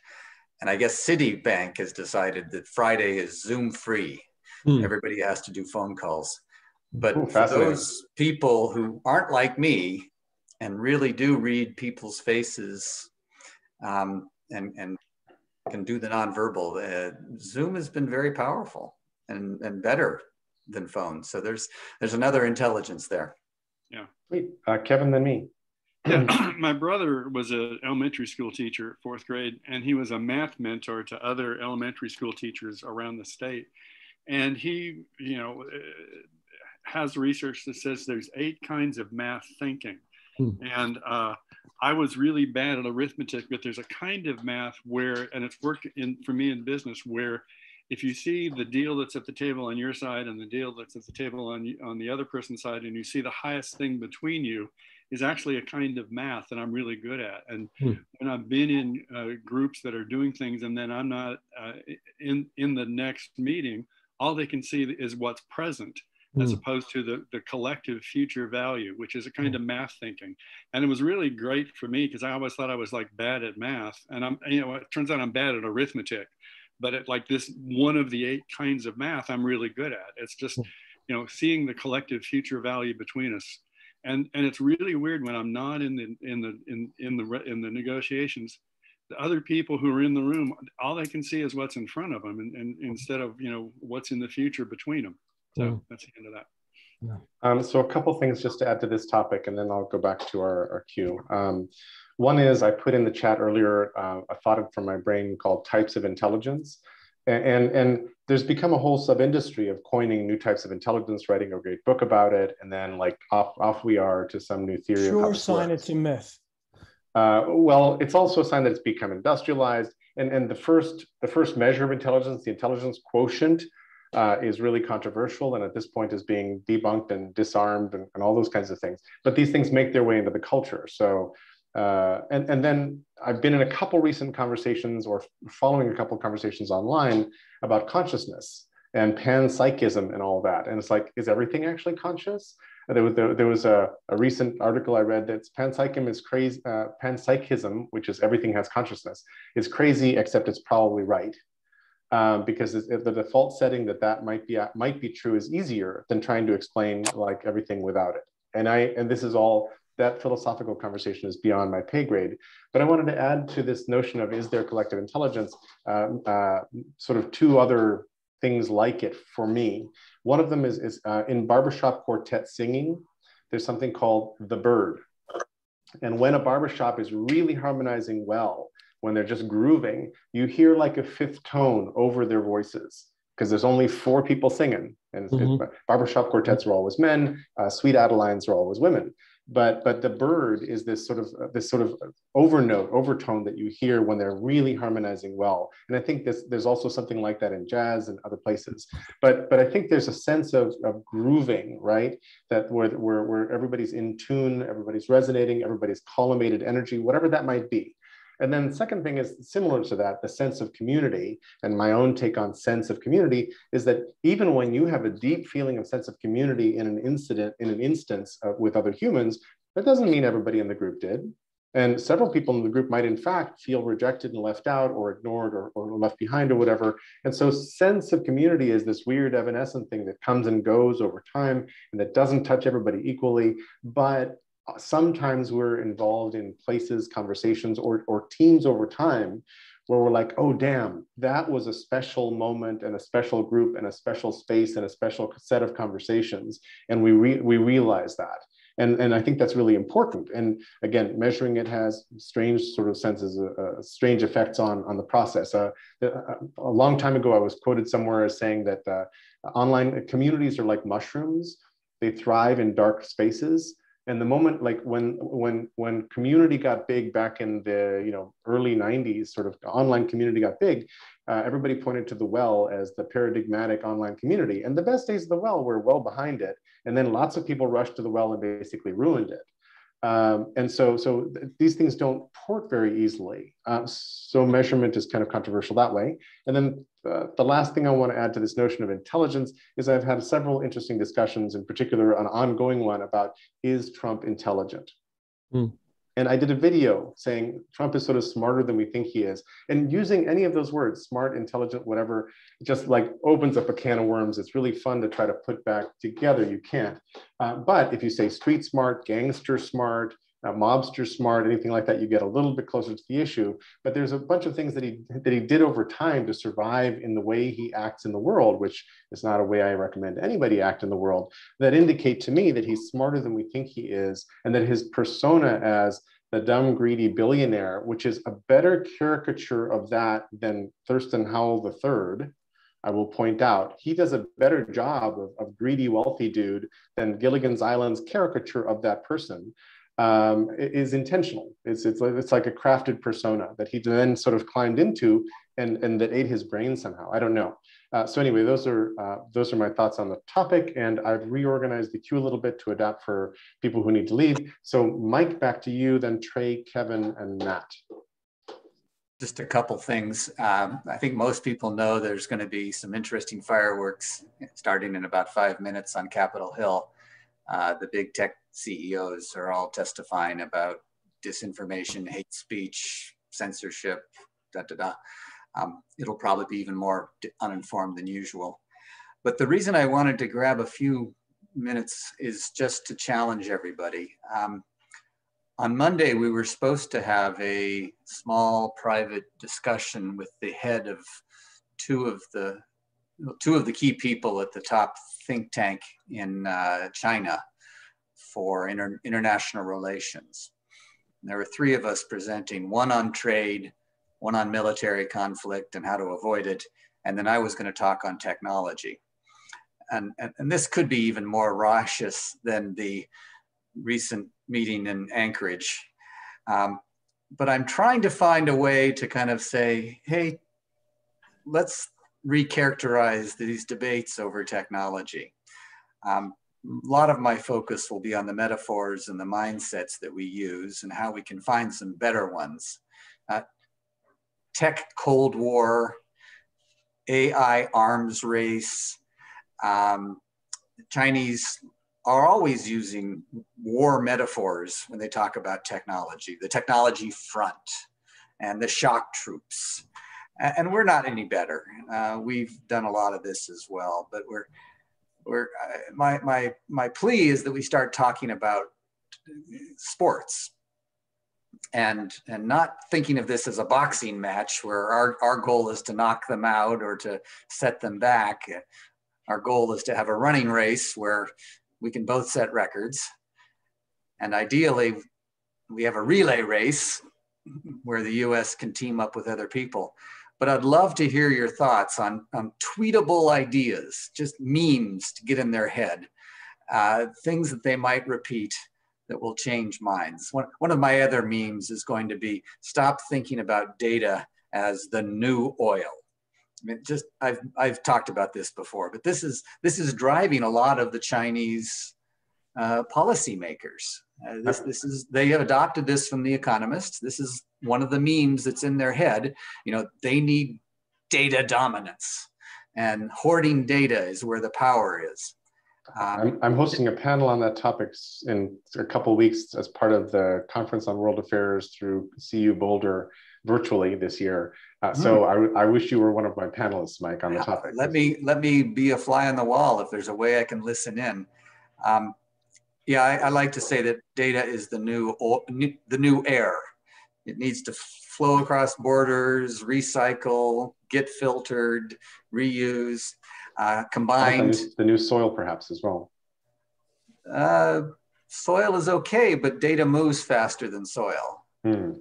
And I guess Citibank has decided that Friday is Zoom free. Hmm. Everybody has to do phone calls. But Ooh, for those people who aren't like me and really do read people's faces um, and, and can do the nonverbal, uh, Zoom has been very powerful and, and better than phones. So there's there's another intelligence there. Yeah. Sweet. Uh, Kevin, then me. Yeah, my brother was an elementary school teacher, fourth grade, and he was a math mentor to other elementary school teachers around the state. And he, you know, uh, has research that says there's eight kinds of math thinking. Hmm. And uh, I was really bad at arithmetic, but there's a kind of math where, and it's worked in for me in business where if you see the deal that's at the table on your side and the deal that's at the table on, on the other person's side, and you see the highest thing between you, is actually a kind of math that I'm really good at. And hmm. when I've been in uh, groups that are doing things and then I'm not uh, in, in the next meeting, all they can see is what's present hmm. as opposed to the, the collective future value, which is a kind hmm. of math thinking. And it was really great for me because I always thought I was like bad at math. And I'm, you know, it turns out I'm bad at arithmetic but at like this one of the eight kinds of math i'm really good at it's just hmm. you know seeing the collective future value between us and and it's really weird when i'm not in the in the in, in the in the negotiations the other people who are in the room all they can see is what's in front of them and, and instead of you know what's in the future between them so yeah. that's the end of that yeah. Um, so a couple things just to add to this topic, and then I'll go back to our, our queue. Um, one is I put in the chat earlier uh, a thought from my brain called types of intelligence. And, and, and there's become a whole sub industry of coining new types of intelligence, writing a great book about it, and then like off, off we are to some new theory. Sure sign it's a myth. Uh, well, it's also a sign that it's become industrialized. And, and the first the first measure of intelligence, the intelligence quotient, uh, is really controversial and at this point is being debunked and disarmed and, and, all those kinds of things. But these things make their way into the culture. So uh, and, and then I've been in a couple recent conversations or following a couple conversations online about consciousness and panpsychism and all that. And it's like, is everything actually conscious? There was, there, there was a, a, recent article I read that panpsychism is crazy, uh, panpsychism, which is everything has consciousness, is crazy, except it's probably right. Um, because the default setting that that might be might be true is easier than trying to explain like everything without it. And I and this is all that philosophical conversation is beyond my pay grade. But I wanted to add to this notion of is there collective intelligence, uh, uh, sort of two other things like it for me. One of them is, is uh, in barbershop quartet singing, there's something called the bird. And when a barbershop is really harmonizing well, when they're just grooving, you hear like a fifth tone over their voices because there's only four people singing. And mm-hmm. barbershop quartets are always men, uh, sweet Adelines are always women but but the bird is this sort of uh, this sort of overnote overtone that you hear when they're really harmonizing well. And i think this, there's also something like that in jazz and other places. But but i think there's a sense of, of grooving right? That where, where where everybody's in tune everybody's resonating everybody's collimated energy whatever that might be and then the second thing is similar to that, the sense of community. And my own take on sense of community is that even when you have a deep feeling of sense of community in an incident, in an instance uh, with other humans, that doesn't mean everybody in the group did. And several people in the group might, in fact, feel rejected and left out or ignored or, or, left behind or whatever. And so, sense of community is this weird evanescent thing that comes and goes over time and that doesn't touch everybody equally. But sometimes we're involved in places, conversations, or, or teams over time where we're like, oh, damn, that was a special moment and a special group and a special space and a special set of conversations. And we, re- we realize that. And, and I think that's really important. And again, measuring it has strange sort of senses, uh, uh strange effects on, on the process. Uh, a, a, long time ago, I was quoted somewhere as saying that uh, online communities are like mushrooms. They thrive in dark spaces and the moment like when when when community got big back in the you know early 90s sort of online community got big uh, everybody pointed to the well as the paradigmatic online community and the best days of the well were well behind it and then lots of people rushed to the well and basically ruined it um, and so, so th- these things don't port very easily. Uh, so measurement is kind of controversial that way. And then uh, the last thing I want to add to this notion of intelligence is I've had several interesting discussions, in particular an ongoing one about is Trump intelligent? Mm. And I did a video saying Trump is sort of smarter than we think he is. And using any of those words, smart, intelligent, whatever, just like opens up a can of worms. It's really fun to try to put back together. You can't. Uh, but if you say street smart, gangster smart, uh, mobster smart, anything like that, you get a little bit closer to the issue. But there's a bunch of things that he that he did over time to survive in the way he acts in the world, which is not a way I recommend anybody act in the world, that indicate to me that he's smarter than we think he is, and that his persona as the dumb, greedy billionaire, which is a better caricature of that than Thurston Howell III. I will point out he does a better job of, of greedy, wealthy dude than Gilligan's Island's caricature of that person um, is intentional. It's, it's, it's like a crafted persona that he then sort of climbed into and, and that ate his brain somehow. I don't know. Uh, so anyway, those are, uh, those are my thoughts on the topic and I've reorganized the queue a little bit to adapt for people who need to leave. So Mike, back to you, then Trey, Kevin, and Matt. Just a couple things. Um, I think most people know there's going to be some interesting fireworks starting in about five minutes on Capitol Hill. Uh, the big tech CEOs are all testifying about disinformation, hate speech, censorship, da da da. Um, it'll probably be even more uninformed than usual. But the reason I wanted to grab a few minutes is just to challenge everybody. Um, on Monday, we were supposed to have a small private discussion with the head of two of the two of the key people at the top think tank in uh, China for inter international relations. And there were three of us presenting, one on trade, one on military conflict and how to avoid it, and then I was going to talk on technology. And, and, and this could be even more raucous than the recent meeting in Anchorage. Um, but I'm trying to find a way to kind of say, hey, let's recharacterize these debates over technology. Um, a lot of my focus will be on the metaphors and the mindsets that we use and how we can find some better ones. Uh, tech Cold War, AI arms race. Um, Chinese are always using war metaphors when they talk about technology, the technology front and the shock troops. And we're not any better. Uh, we've done a lot of this as well, but we're, uh, my, my, my plea is that we start talking about sports and and not thinking of this as a boxing match where our, our goal is to knock them out or to set them back. Our goal is to have a running race where we can both set records. And ideally we have a relay race where the us can team up with other people but i'd love to hear your thoughts on, on tweetable ideas just memes to get in their head uh, things that they might repeat that will change minds. One, one of my other memes is going to be stop thinking about data as the new oil. I mean, just I've I've talked about this before, but this is this is driving a lot of the Chinese uh, policymakers. Uh, this this is they have adopted this from the economists. This is one of the memes that's in their head. You know, they need data dominance, and hoarding data is where the power is. Um, I'm, I'm, hosting a panel on that topic in a couple weeks as part of the Conference on World Affairs through CU Boulder virtually this year. Uh, mm. So I, I, wish you were one of my panelists, Mike, on the topic. Let me let me be a fly on the wall if there's a way I can listen in. Um, yeah, I, I, like to say that data is the new the new air. It needs to flow across borders, recycle, get filtered, reuse uh, combined. The new, the new, soil, perhaps, as well. Uh, soil is okay, but data moves faster than soil. Hmm.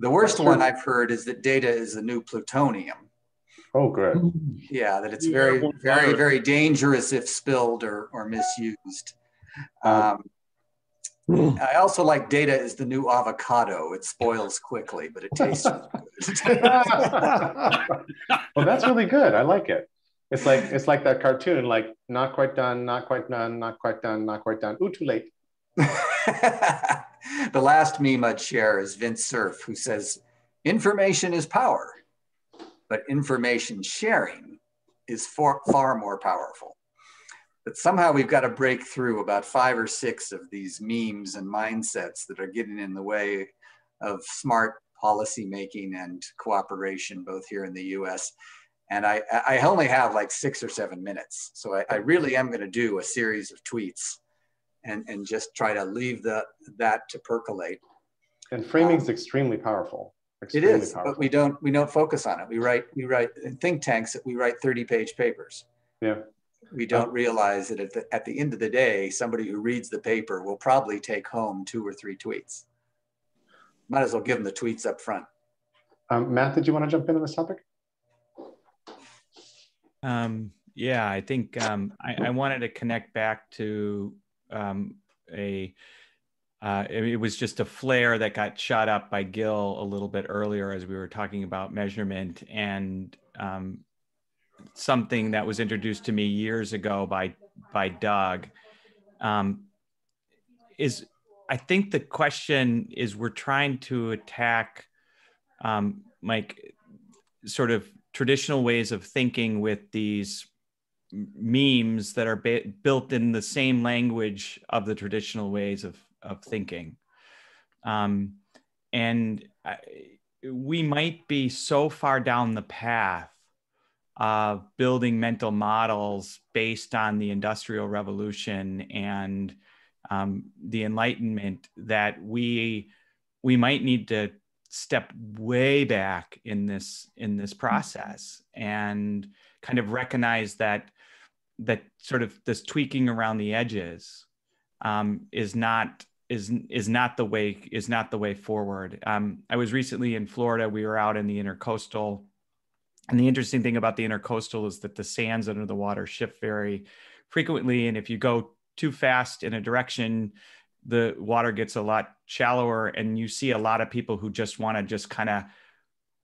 The worst That's one true. I've heard is that data is the new plutonium. Oh, good. Yeah, that it's very, very, very dangerous if spilled or, or misused. Um, hmm. I also like data is the new avocado. It spoils quickly, but it tastes good. well, that's really good. I like it. It's like it's like that cartoon, like not quite done, not quite done, not quite done, not quite done. Ooh, too late. the last meme I'd share is Vint Cerf, who says, "Information is power, but information sharing is far, far more powerful." But somehow we've got to break through about five or six of these memes and mindsets that are getting in the way of smart policy making and cooperation, both here in the U.S and I, I only have like six or seven minutes. So I, I really am going to do a series of tweets and, and just try to leave the, that to percolate. And framing is um, extremely powerful. Extremely it is, powerful. but we don't, we don't focus on it. We write, we write in think tanks that we write 30 page papers. Yeah. We don't realize that at the, at the end of the day, somebody who reads the paper will probably take home two or three tweets. Might as well give them the tweets up front. Um, Matt, did you want to jump in on this topic? Um, yeah, I think um, I, I, wanted to connect back to um, a. Uh, it was just a flare that got shot up by Gil a little bit earlier as we were talking about measurement and um, something that was introduced to me years ago by by Doug. Um, is I think the question is we're trying to attack um, like sort of traditional ways of thinking with these memes that are ba- built in the same language of the traditional ways of, of thinking. Um, and I, we might be so far down the path of building mental models based on the Industrial Revolution and um, the Enlightenment that we we might need to step way back in this in this process and kind of recognize that that sort of this tweaking around the edges um, is not is is not the way is not the way forward. Um, I was recently in Florida. We were out in the intercoastal, and the interesting thing about the intercoastal is that the sands under the water shift very frequently, and if you go too fast in a direction, the water gets a lot shallower and you see a lot of people who just want to just kind of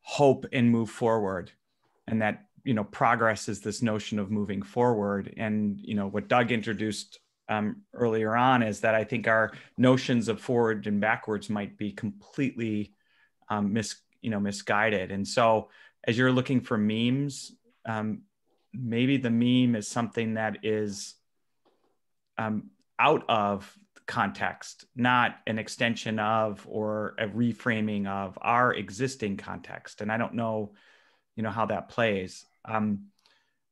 hope and move forward and that you know progress is this notion of moving forward and you know what doug introduced um, earlier on is that I think our notions of forward and backwards might be completely um, mis, you know, misguided. And so, as you're looking for memes, um, maybe the meme is something that is um, out of context, not an extension of or a reframing of our existing context. And I don't know, you know, how that plays. Um,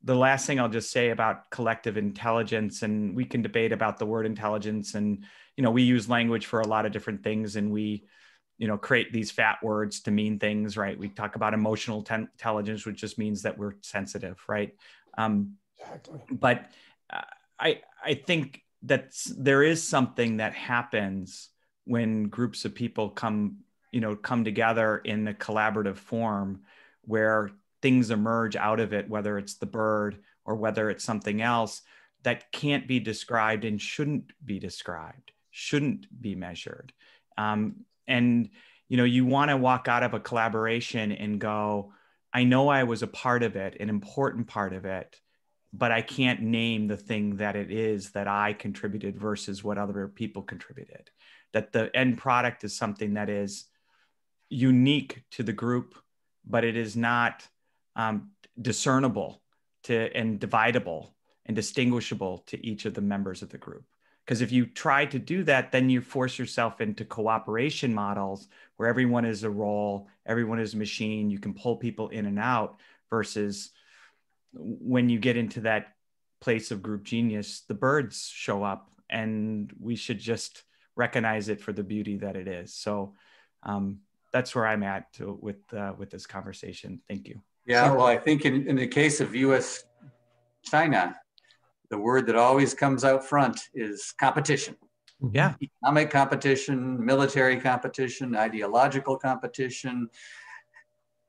the last thing I'll just say about collective intelligence, and we can debate about the word intelligence, and you know, we use language for a lot of different things, and we, you know, create these fat words to mean things, right? We talk about emotional ten- intelligence, which just means that we're sensitive, right? Um, exactly. But uh, I, I think that there is something that happens when groups of people come, you know, come together in a collaborative form, where things emerge out of it, whether it's the bird or whether it's something else that can't be described and shouldn't be described, shouldn't be measured. Um, and you know, you want to walk out of a collaboration and go, I know I was a part of it, an important part of it, but I can't name the thing that it is that I contributed versus what other people contributed. That the end product is something that is unique to the group, but it is not um, discernible to and dividable and distinguishable to each of the members of the group. Because if you try to do that, then you force yourself into cooperation models where everyone is a role, everyone is a machine, you can pull people in and out, versus when you get into that place of group genius, the birds show up and we should just recognize it for the beauty that it is. So um, that's where I'm at to, with, uh, with this conversation. Thank you. Yeah, well, I think in, in the case of US China, the word that always comes out front is competition. Yeah. Economic competition, military competition, ideological competition.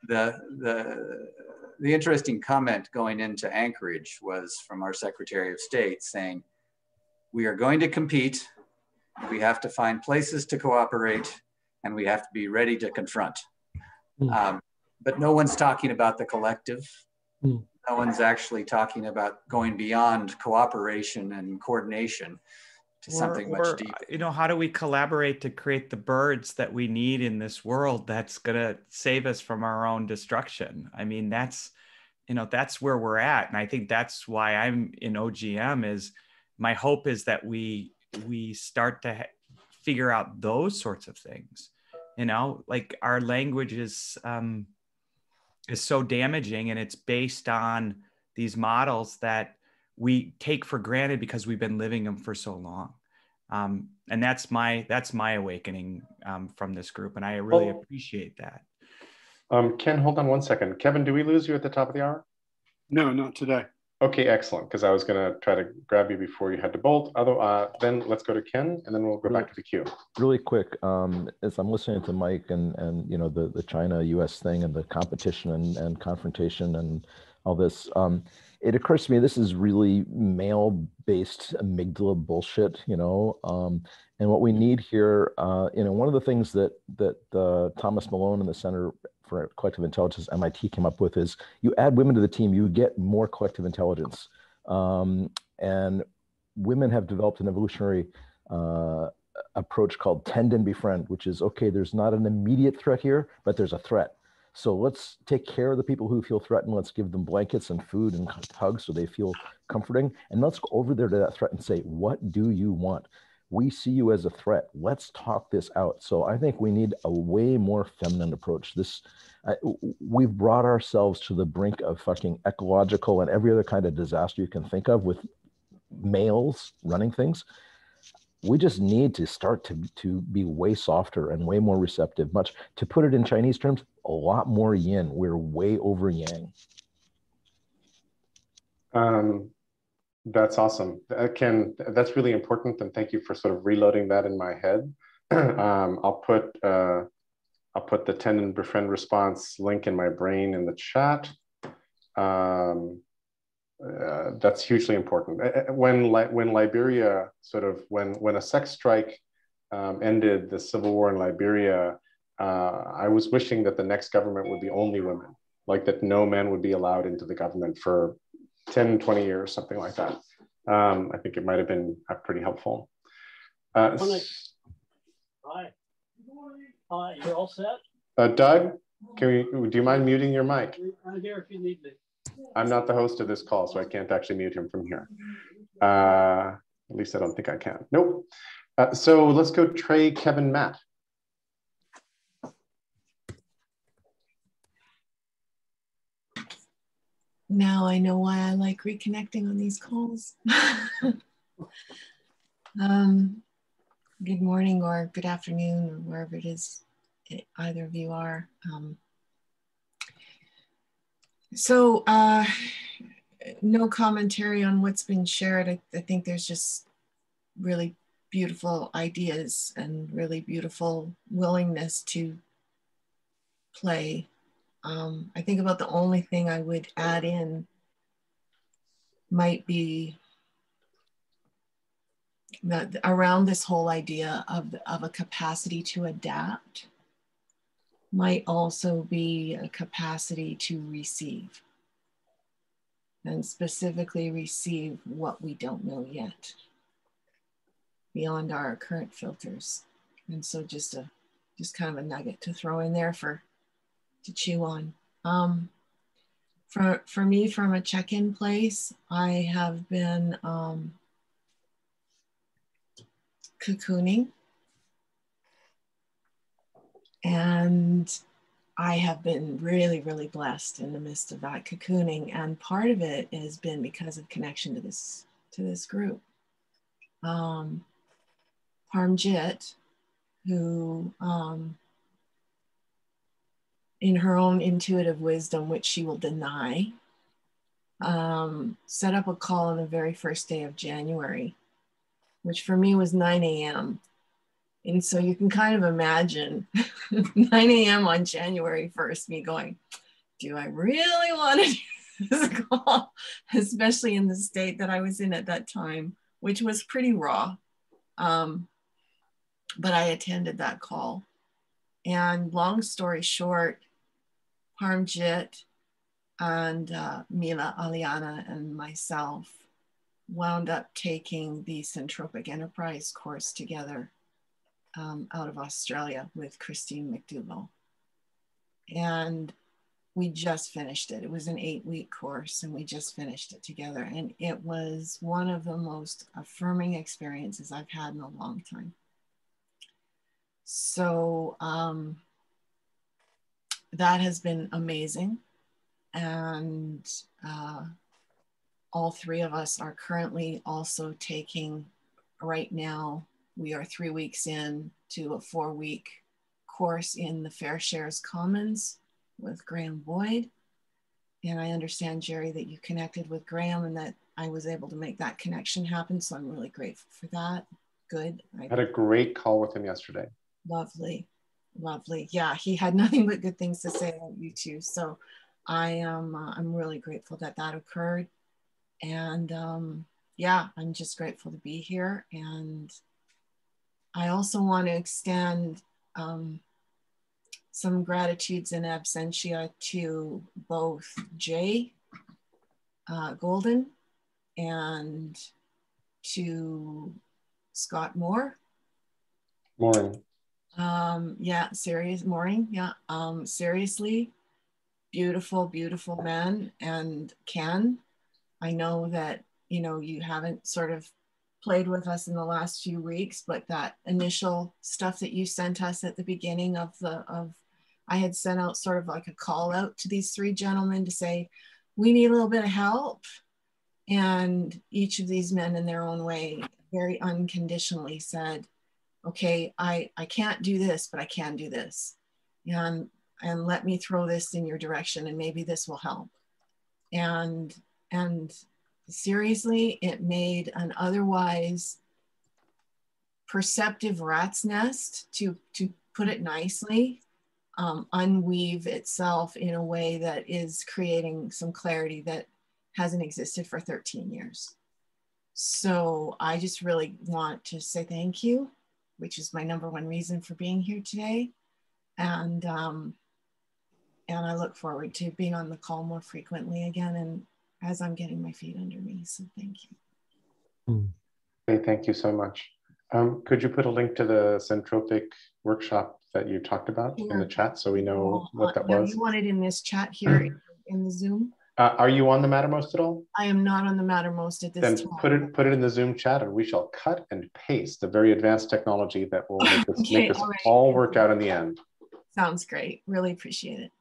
The, the, the interesting comment going into Anchorage was from our Secretary of State saying, we are going to compete, we have to find places to cooperate, and we have to be ready to confront. Mm. Um, but no one's talking about the collective. Mm. No one's actually talking about going beyond cooperation and coordination to or, something much or, deeper. You know, how do we collaborate to create the birds that we need in this world that's going to save us from our own destruction? I mean, that's you know that's where we're at and i think that's why i'm in ogm is my hope is that we we start to ha- figure out those sorts of things you know like our language is um is so damaging and it's based on these models that we take for granted because we've been living them for so long. Um, and that's my that's my awakening um, from this group and i really oh. appreciate that. Um, ken hold on one second. Kevin do we lose you at the top of the hour? No not today okay excellent because i was going to try to grab you before you had to bolt. Other uh, then let's go to ken and then we'll go back to the queue. really quick um, as i'm listening to mike and and you know the the china us thing and the competition and, and confrontation and all this um, it occurs to me this is really male based amygdala bullshit you know um, and what we need here uh, you know one of the things that that uh, thomas malone and the center for collective intelligence mit came up with is you add women to the team you get more collective intelligence. Um, and women have developed an evolutionary uh, approach called tend and befriend which is okay there's not an immediate threat here but there's a threat so let's take care of the people who feel threatened. Let's give them blankets and food and hugs so they feel comforting. And let's go over there to that threat and say, what do you want? We see you as a threat. Let's talk this out. So I think we need a way more feminine approach. This, we've brought ourselves to the brink of fucking ecological and every other kind of disaster you can think of with males running things we just need to start to, to be way softer and way more receptive much to put it in chinese terms a lot more yin. We're way over yang. Um, that's awesome. Uh, ken that's really important and thank you for sort of reloading that in my head. Um, i'll put uh, i'll put the tend and befriend response link in my brain in the chat. Um, uh, that's hugely important. When when Liberia sort of when when a sex strike um, ended the civil war in Liberia, uh, I was wishing that the next government would be only women, like that no men would be allowed into the government for 10, 20 years, something like that. Um, I think it might have been uh, pretty helpful. Uh, Hi. Hi, you're all set? uh, Doug, can we, do you mind muting your mic? I'm here if you need me. I'm not the host of this call, so I can't actually mute him from here. Uh, at least I don't think I can. Nope. Uh, so let's go Trey, Kevin, Matt. Now I know why I like reconnecting on these calls. um, good morning or good afternoon or wherever it is it, either of you are. Um, so uh, no commentary on what's been shared. I, I think there's just really beautiful ideas and really beautiful willingness to play. Um, I think about the only thing I would add in might be that around this whole idea of, of a capacity to adapt might also be a capacity to receive and specifically receive what we don't know yet beyond our current filters. And so just a just kind of a nugget to throw in there for to chew on. Um, for for me, from a check-in place, I have been um, cocooning, and I have been really, really blessed in the midst of that cocooning, and part of it has been because of connection to this to this group. Um, Parmjit, who, um, in her own intuitive wisdom, which she will deny, um, set up a call on the very first day of January, which for me was 9 a.m. And so you can kind of imagine 9 a.m. on January 1st, me going, Do I really want to do this call? Especially in the state that I was in at that time, which was pretty raw. Um, but I attended that call. And long story short, Parmjit and uh, Mila Aliana and myself wound up taking the Syntropic Enterprise course together um, out of Australia with Christine McDougall. And we just finished it. It was an eight week course and we just finished it together. And it was one of the most affirming experiences I've had in a long time. So um, that has been amazing. And uh, all three of us are currently also taking, right now, we are three weeks in to a four week course in the Fair Shares Commons with Graham Boyd. And I understand, Jerry, that you connected with Graham and that I was able to make that connection happen. So I'm really grateful for that. Good. I had a great call with him yesterday. Lovely, lovely. Yeah, he had nothing but good things to say about you too. So I am uh, I'm really grateful that that occurred, and um, yeah, I'm just grateful to be here. And I also want to extend um, some gratitudes in absentia to both Jay uh, Golden and to Scott Moore. Morning. Um, yeah, serious Maureen. Yeah. Um, seriously, beautiful, beautiful man. And Ken, I know that, you know, you haven't sort of played with us in the last few weeks, but that initial stuff that you sent us at the beginning of the, of, I had sent out sort of like a call out to these three gentlemen to say, we need a little bit of help. And each of these men in their own way very unconditionally said, okay, I, I can't do this, but I can do this. And, and let me throw this in your direction and maybe this will help. And, and seriously, it made an otherwise perceptive rat's nest, to, to put it nicely, um, unweave itself in a way that is creating some clarity that hasn't existed for 13 years. So I just really want to say thank you which is my number one reason for being here today. And um, and I look forward to being on the call more frequently again and as I'm getting my feet under me. So thank you. Mm. Okay, thank you so much. Um, could you put a link to the Syntropic workshop that you talked about in the chat so we know what that No, was? You want it in this chat here in the Zoom? Uh, are you on the Mattermost at all? I am not on the Mattermost at this Then time. put it put it in the Zoom chat, and we shall cut and paste the very advanced technology that will make this, Okay, make this all right. all work out in the end. Sounds great. Really appreciate it.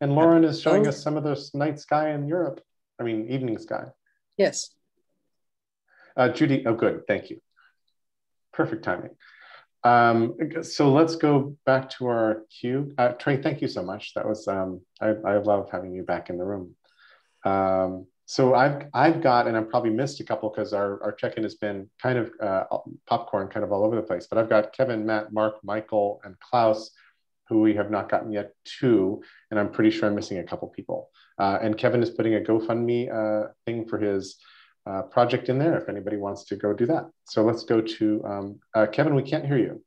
And Lauren is showing us some of this night sky in Europe. I mean, evening sky. Yes. Uh, Judy, oh, good, thank you. Perfect timing. Um, so let's go back to our queue. Uh, Trey, thank you so much. That was, um, I, I love having you back in the room. Um, so I've, I've got, and I've probably missed a couple because our, our check-in has been kind of uh, popcorn kind of all over the place, but I've got Kevin, Matt, Mark, Michael, and Klaus, who we have not gotten yet to, and I'm pretty sure I'm missing a couple people. Uh, and Kevin is putting a GoFundMe uh, thing for his uh, project in there if anybody wants to go do that. So let's go to um, uh, Kevin. We can't hear you.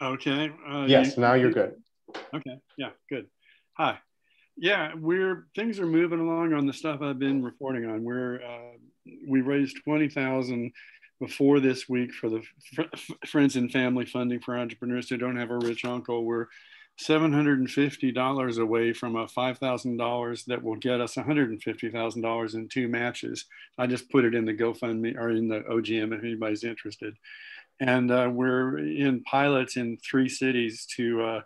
Okay. Uh, yes, you- now you're good. Okay. Yeah. Good. Hi. Yeah, we're things are moving along on the stuff I've been reporting on. We're uh, we raised twenty thousand before this week for the Fr- Friends and Family Funding for Entrepreneurs who don't have a rich uncle. We're seven hundred and fifty dollars away from a five thousand dollars that will get us one hundred and fifty thousand dollars in two matches. I just put it in the GoFundMe or in the OGM if anybody's interested. And uh, we're in pilots in three cities to uh,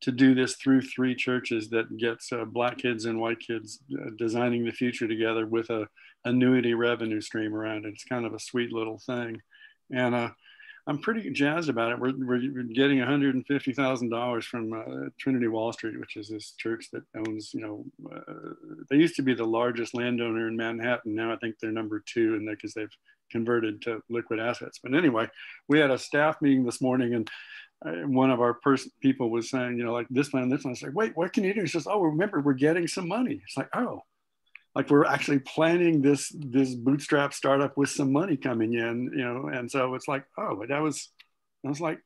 to do this through three churches that gets uh, black kids and white kids uh, designing the future together with a annuity revenue stream around it. It's kind of a sweet little thing, and uh, I'm pretty jazzed about it. We're, we're getting $150,000 from uh, Trinity Wall Street, which is this church that owns, you know, uh, they used to be the largest landowner in Manhattan. Now I think they're number two, and because they've converted to liquid assets. But anyway, we had a staff meeting this morning, and one of our person people was saying, you know, like this one and this one. I said, wait, what can you do? He says, oh, remember, we're getting some money. It's like, oh, like we're actually planning this this bootstrap startup with some money coming in, you know. And so it's like, oh, that was, I was like,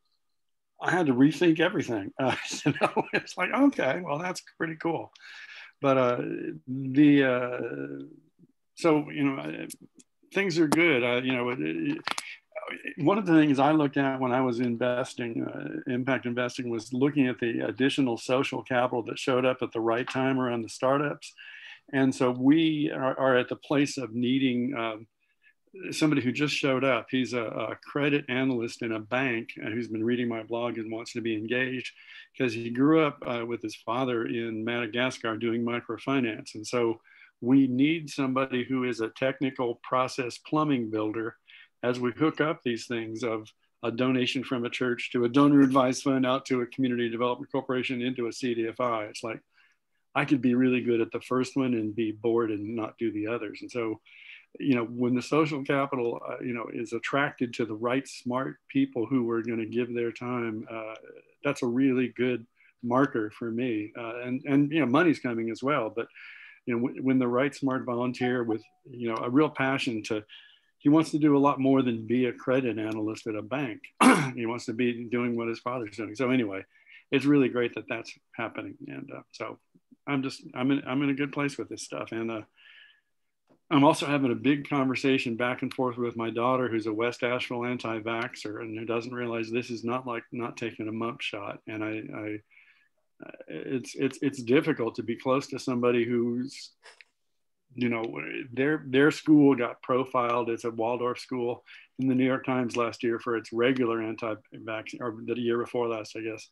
I had to rethink everything. Uh, you know, it's like, okay, well, that's pretty cool. But uh, the uh, so you know, uh, things are good. Uh, you know, it, it, one of the things I looked at when I was investing, uh, impact investing, was looking at the additional social capital that showed up at the right time around the startups. And so we are, are at the place of needing um, somebody who just showed up. He's a, a, credit analyst in a bank who's been reading my blog and wants to be engaged because he grew up uh, with his father in Madagascar doing microfinance. And so we need somebody who is a technical process plumbing builder as we hook up these things of a donation from a church to a donor advised fund out to a community development corporation into a CDFI. It's like I could be really good at the first one and be bored and not do the others. And so, you know, when the social capital, uh, you know, is attracted to the right smart people who are going to give their time, uh, that's a really good marker for me. Uh, and and you know, money's coming as well, but you know, when the right smart volunteer with you know a real passion to he wants to do a lot more than be a credit analyst at a bank. he wants to be doing what his father's doing. So anyway, it's really great that that's happening. And uh, so I'm just I'm in I'm in a good place with this stuff. And uh, I'm also having a big conversation back and forth with my daughter, who's a West Asheville anti-vaxxer and who doesn't realize this is not like not taking a mump shot. And I, I it's it's it's difficult to be close to somebody who's you know their their school got profiled as a Waldorf school in the New York Times last year for its regular anti-vaccine or the year before last I guess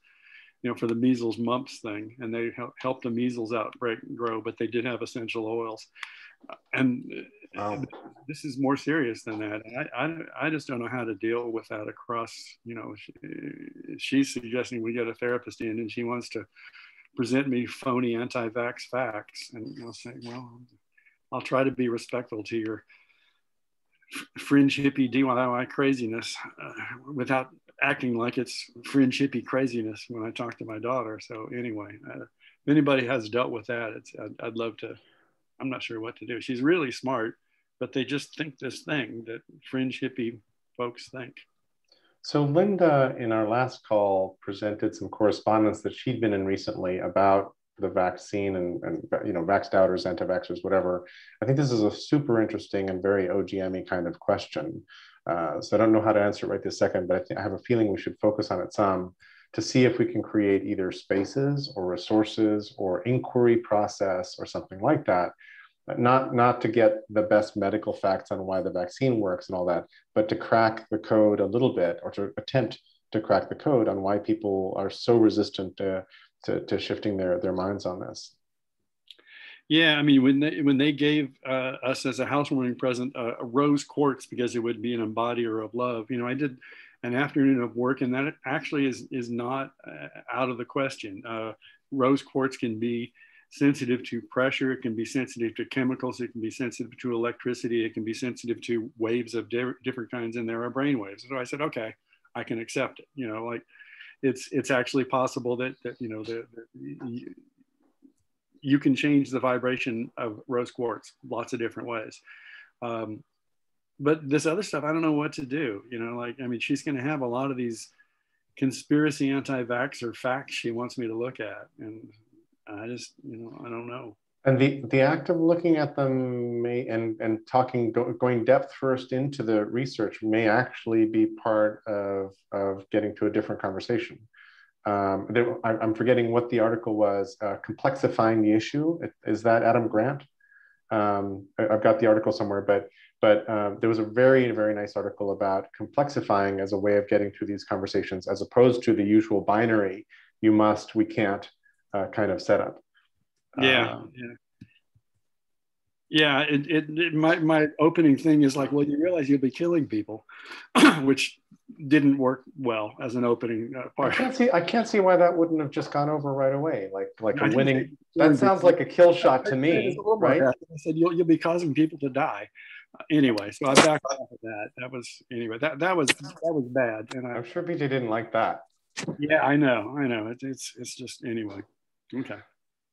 you know for the measles mumps thing. And they helped the measles outbreak grow but they did have essential oils. And wow. this is more serious than that. I, I, I just don't know how to deal with that across you know she, she's suggesting we get a therapist in and she wants to present me phony anti-vax facts. And I'll say well I'll try to be respectful to your fringe hippie DIY craziness uh, without acting like it's fringe hippie craziness when I talk to my daughter. So anyway, uh, if anybody has dealt with that, it's, I'd, I'd love to, I'm not sure what to do. She's really smart, but they just think this thing that fringe hippie folks think. So Linda, in our last call, presented some correspondence that she'd been in recently about the vaccine and, and you know vax doubters anti-vaxxers whatever i think this is a super interesting and very ogme kind of question Uh, so I don't know how to answer it right this second, but I, think I have a feeling we should focus on it some to see if we can create either spaces or resources or inquiry process or something like that. Not, not to get the best medical facts on why the vaccine works and all that, but to crack the code a little bit or to attempt to crack the code on why people are so resistant to, to, to shifting their, their minds on this. Yeah, I mean, when they when they gave uh, us as a housewarming present uh, a rose quartz because it would be an embodier of love, you know, I did an afternoon of work, and that actually is is not uh, out of the question. Uh, rose quartz can be sensitive to pressure, it can be sensitive to chemicals, it can be sensitive to electricity, it can be sensitive to waves of di- different kinds, and there are brain waves. So I said, okay, I can accept it. You know, like it's it's actually possible that that you know that you can change the vibration of rose quartz lots of different ways. Um, but this other stuff, I don't know what to do. You know, like, I mean, she's going to have a lot of these conspiracy anti-vaxxer facts she wants me to look at. And I just, you know, I don't know. And the, the act of looking at them may and, and talking, go, going depth first into the research may actually be part of, of getting to a different conversation um, there, I'm forgetting what the article was, uh, complexifying the issue. Is that Adam Grant? Um, I've got the article somewhere, but but um, there was a very very nice article about complexifying as a way of getting to these conversations, as opposed to the usual binary "you must," "we can't" uh, kind of setup. Yeah, um, yeah. Yeah, it, it, it, my, my opening thing is like, well, you realize you'll be killing people, which didn't work well as an opening uh, part. I can't see. I can't see why that wouldn't have just gone over right away. Like like a winning. That sounds like a kill shot to me, right? I said you'll you'll be causing people to die. Uh, anyway, so I backed off of that. That was anyway. That that was that was bad, and I, am sure BJ didn't like that. Yeah, I know. I know. It, it's it's just anyway. Okay.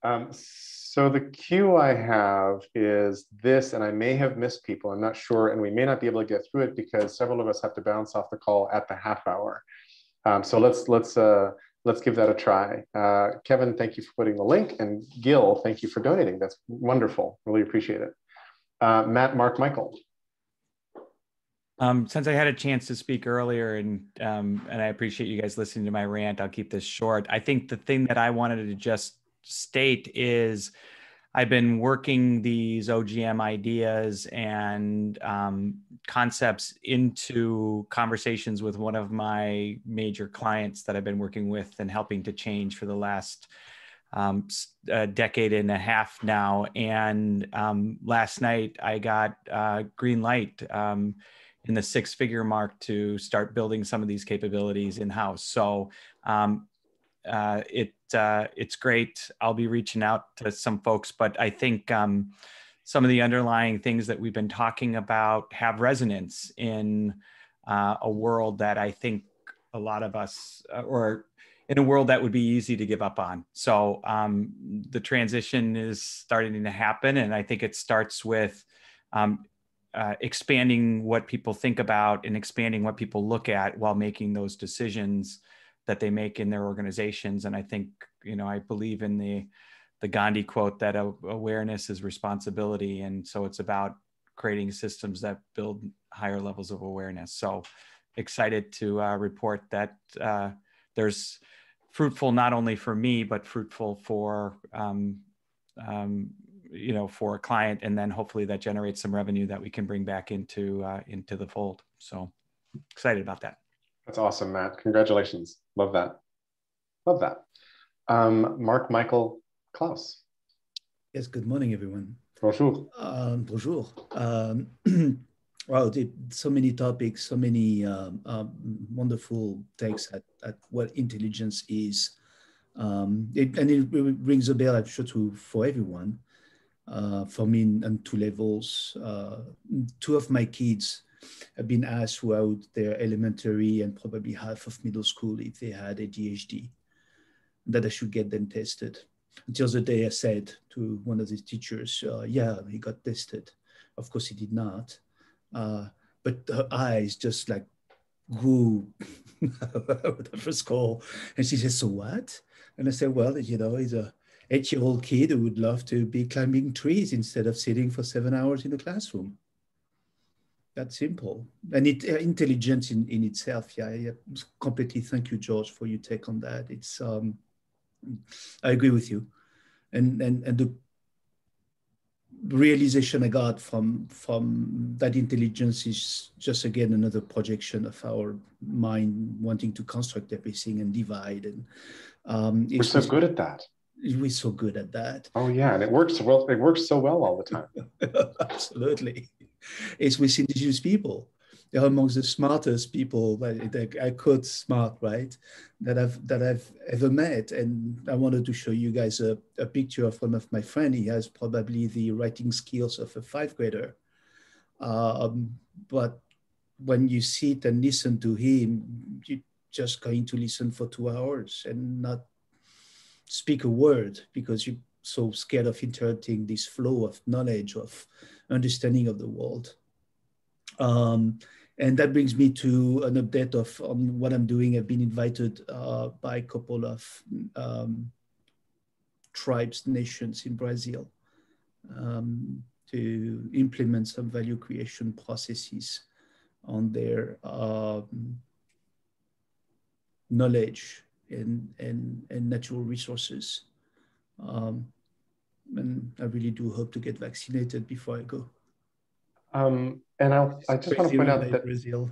Um, so the cue I have is this, and I may have missed people, I'm not sure, and we may not be able to get through it because several of us have to bounce off the call at the half hour. Um, so let's let's uh, let's give that a try. Uh, Kevin, thank you for putting the link, and Gil, thank you for donating. That's wonderful. Really appreciate it. Uh, Matt, Mark, Michael. Um, since I had a chance to speak earlier, and um, and I appreciate you guys listening to my rant, I'll keep this short. I think the thing that I wanted to just state is I've been working these OGM ideas and um, concepts into conversations with one of my major clients that I've been working with and helping to change for the last um, a decade and a half now. And um, last night I got uh, green light um, in the six figure mark to start building some of these capabilities in house. So um, uh, it uh, it's great. I'll be reaching out to some folks, but I think um, some of the underlying things that we've been talking about have resonance in uh, a world that I think a lot of us, uh, or in a world that would be easy to give up on. So um, the transition is starting to happen, and I think it starts with um, uh, expanding what people think about and expanding what people look at while making those decisions that they make in their organizations. And I think, you know, I believe in the the Gandhi quote that awareness is responsibility. And so it's about creating systems that build higher levels of awareness. So excited to uh, report that uh, there's fruitful not only for me, but fruitful for um, um, you know for a client, and then hopefully that generates some revenue that we can bring back into uh, into the fold. So excited about that. That's awesome, Matt. Congratulations. Love that. Love that. Um, Mark Michael Klaus. Yes, good morning, everyone. Bonjour. Um, bonjour. Um, wow, so many topics, so many um, um, wonderful takes at, at what intelligence is. Um, it, and it, it, rings a bell, I'm sure, to, for everyone. Uh, for me, on two levels. Uh, two of my kids have been asked throughout their elementary and probably half of middle school if they had ADHD, that I should get them tested. Until the day I said to one of the teachers, uh, yeah, he got tested. Of course, he did not. Uh, but her eyes just like grew the first call. And she said, so what? And I said, well, you know, he's a eight-year-old kid who would love to be climbing trees instead of sitting for seven hours in the classroom that simple. And it uh, intelligence in, in itself. Yeah, yeah, completely. Thank you, George, for your take on that. It's um, I agree with you, and and and the realization I got from from that intelligence is just again another projection of our mind wanting to construct everything and divide and um, we're so good at that. We're so good at that. Oh yeah, and it works well. It works so well all the time. Absolutely, it's with indigenous people they're amongst the smartest people that I could smart, right? That I've that I've ever met. And I wanted to show you guys a, a picture of one of my friends. He has probably the writing skills of a five grader. Um, but when you sit and listen to him, you're just going to listen for two hours and not speak a word because you're so scared of interrupting this flow of knowledge, of understanding of the world. Um, and that brings me to an update of on what I'm doing. I've been invited uh, by a couple of um, tribes, nations in Brazil um, to implement some value creation processes on their um, knowledge and, and, and natural resources. Um, and I really do hope to get vaccinated before I go. Um, and I'll, I just want to point out that Brazil.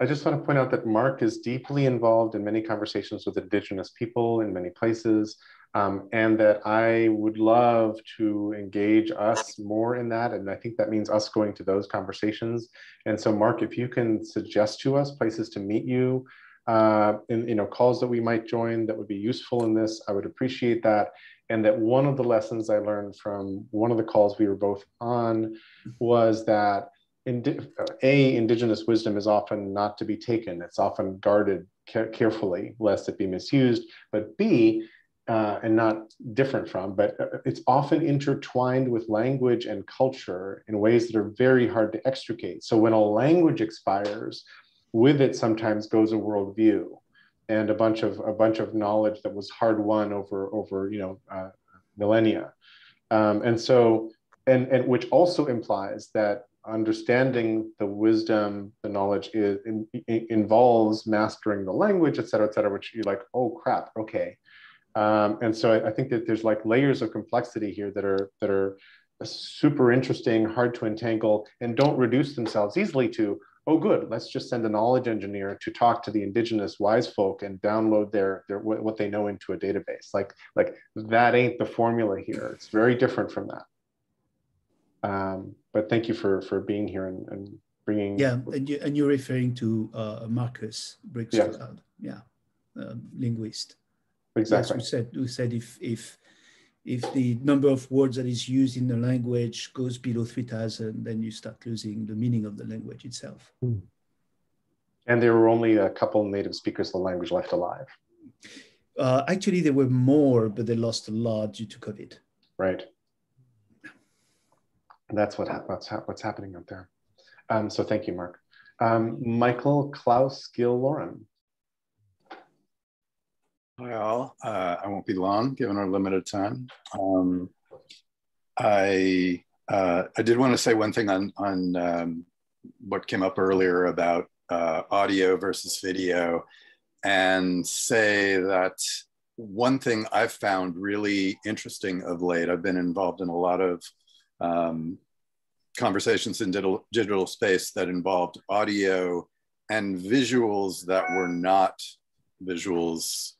I just want to point out that Mark is deeply involved in many conversations with Indigenous people in many places, um, and that I would love to engage us more in that. And I think that means us going to those conversations. And so, Mark, if you can suggest to us places to meet you, uh, in you know calls that we might join that would be useful in this, I would appreciate that and that one of the lessons I learned from one of the calls we were both on was that a indigenous wisdom is often not to be taken; it's often guarded ca- carefully lest it be misused. But b uh, and not different from, but uh, it's often intertwined with language and culture in ways that are very hard to extricate. So when a language expires, with it sometimes goes a worldview and a bunch of a bunch of knowledge that was hard won over over you know uh, millennia, um, and so and and which also implies that understanding the wisdom, the knowledge is, in, in, involves mastering the language, et cetera, et cetera. Which you're like, oh crap, okay. Um, and so I, I think that there's like layers of complexity here that are that are super interesting, hard to entangle, and don't reduce themselves easily to oh good let's just send a knowledge engineer to talk to the indigenous wise folk and download their, their what they know into a database. Like like that ain't the formula here. It's very different from that. Um, but thank you for for being here and, and bringing yeah and, you, and you're referring to uh, marcus Bridgestone, yeah, yeah um, linguist. Exactly. yes, we said we said if if if the number of words that is used in the language goes below 3000 then you start losing the meaning of the language itself. Mm. and there were only a couple native speakers of the language left alive. Uh, actually there were more but they lost a lot due to covid. Right. That's what what's, what's happening up there. Um, so thank you mark. Um, michael klaus gil lauren Hi all. Uh, I won't be long, given our limited time. Um, I uh, I did want to say one thing on on um, what came up earlier about uh, audio versus video, and say that one thing I've found really interesting of late. I've been involved in a lot of um, conversations in digital digital space that involved audio and visuals that were not visuals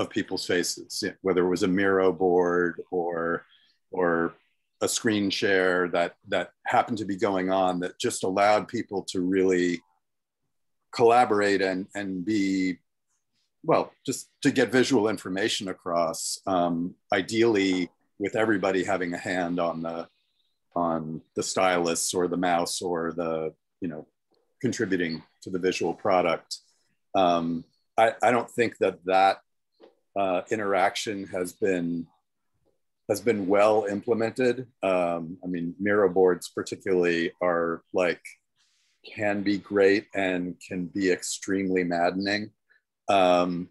of people's faces, whether it was a Miro board or or a screen share that that happened to be going on that just allowed people to really collaborate and and be well just to get visual information across um, ideally with everybody having a hand on the on the stylus or the mouse or the you know contributing to the visual product. Um, I, I don't think that that uh, interaction has been has been well implemented. Um, I mean, Miro boards particularly are like can be great and can be extremely maddening. Um,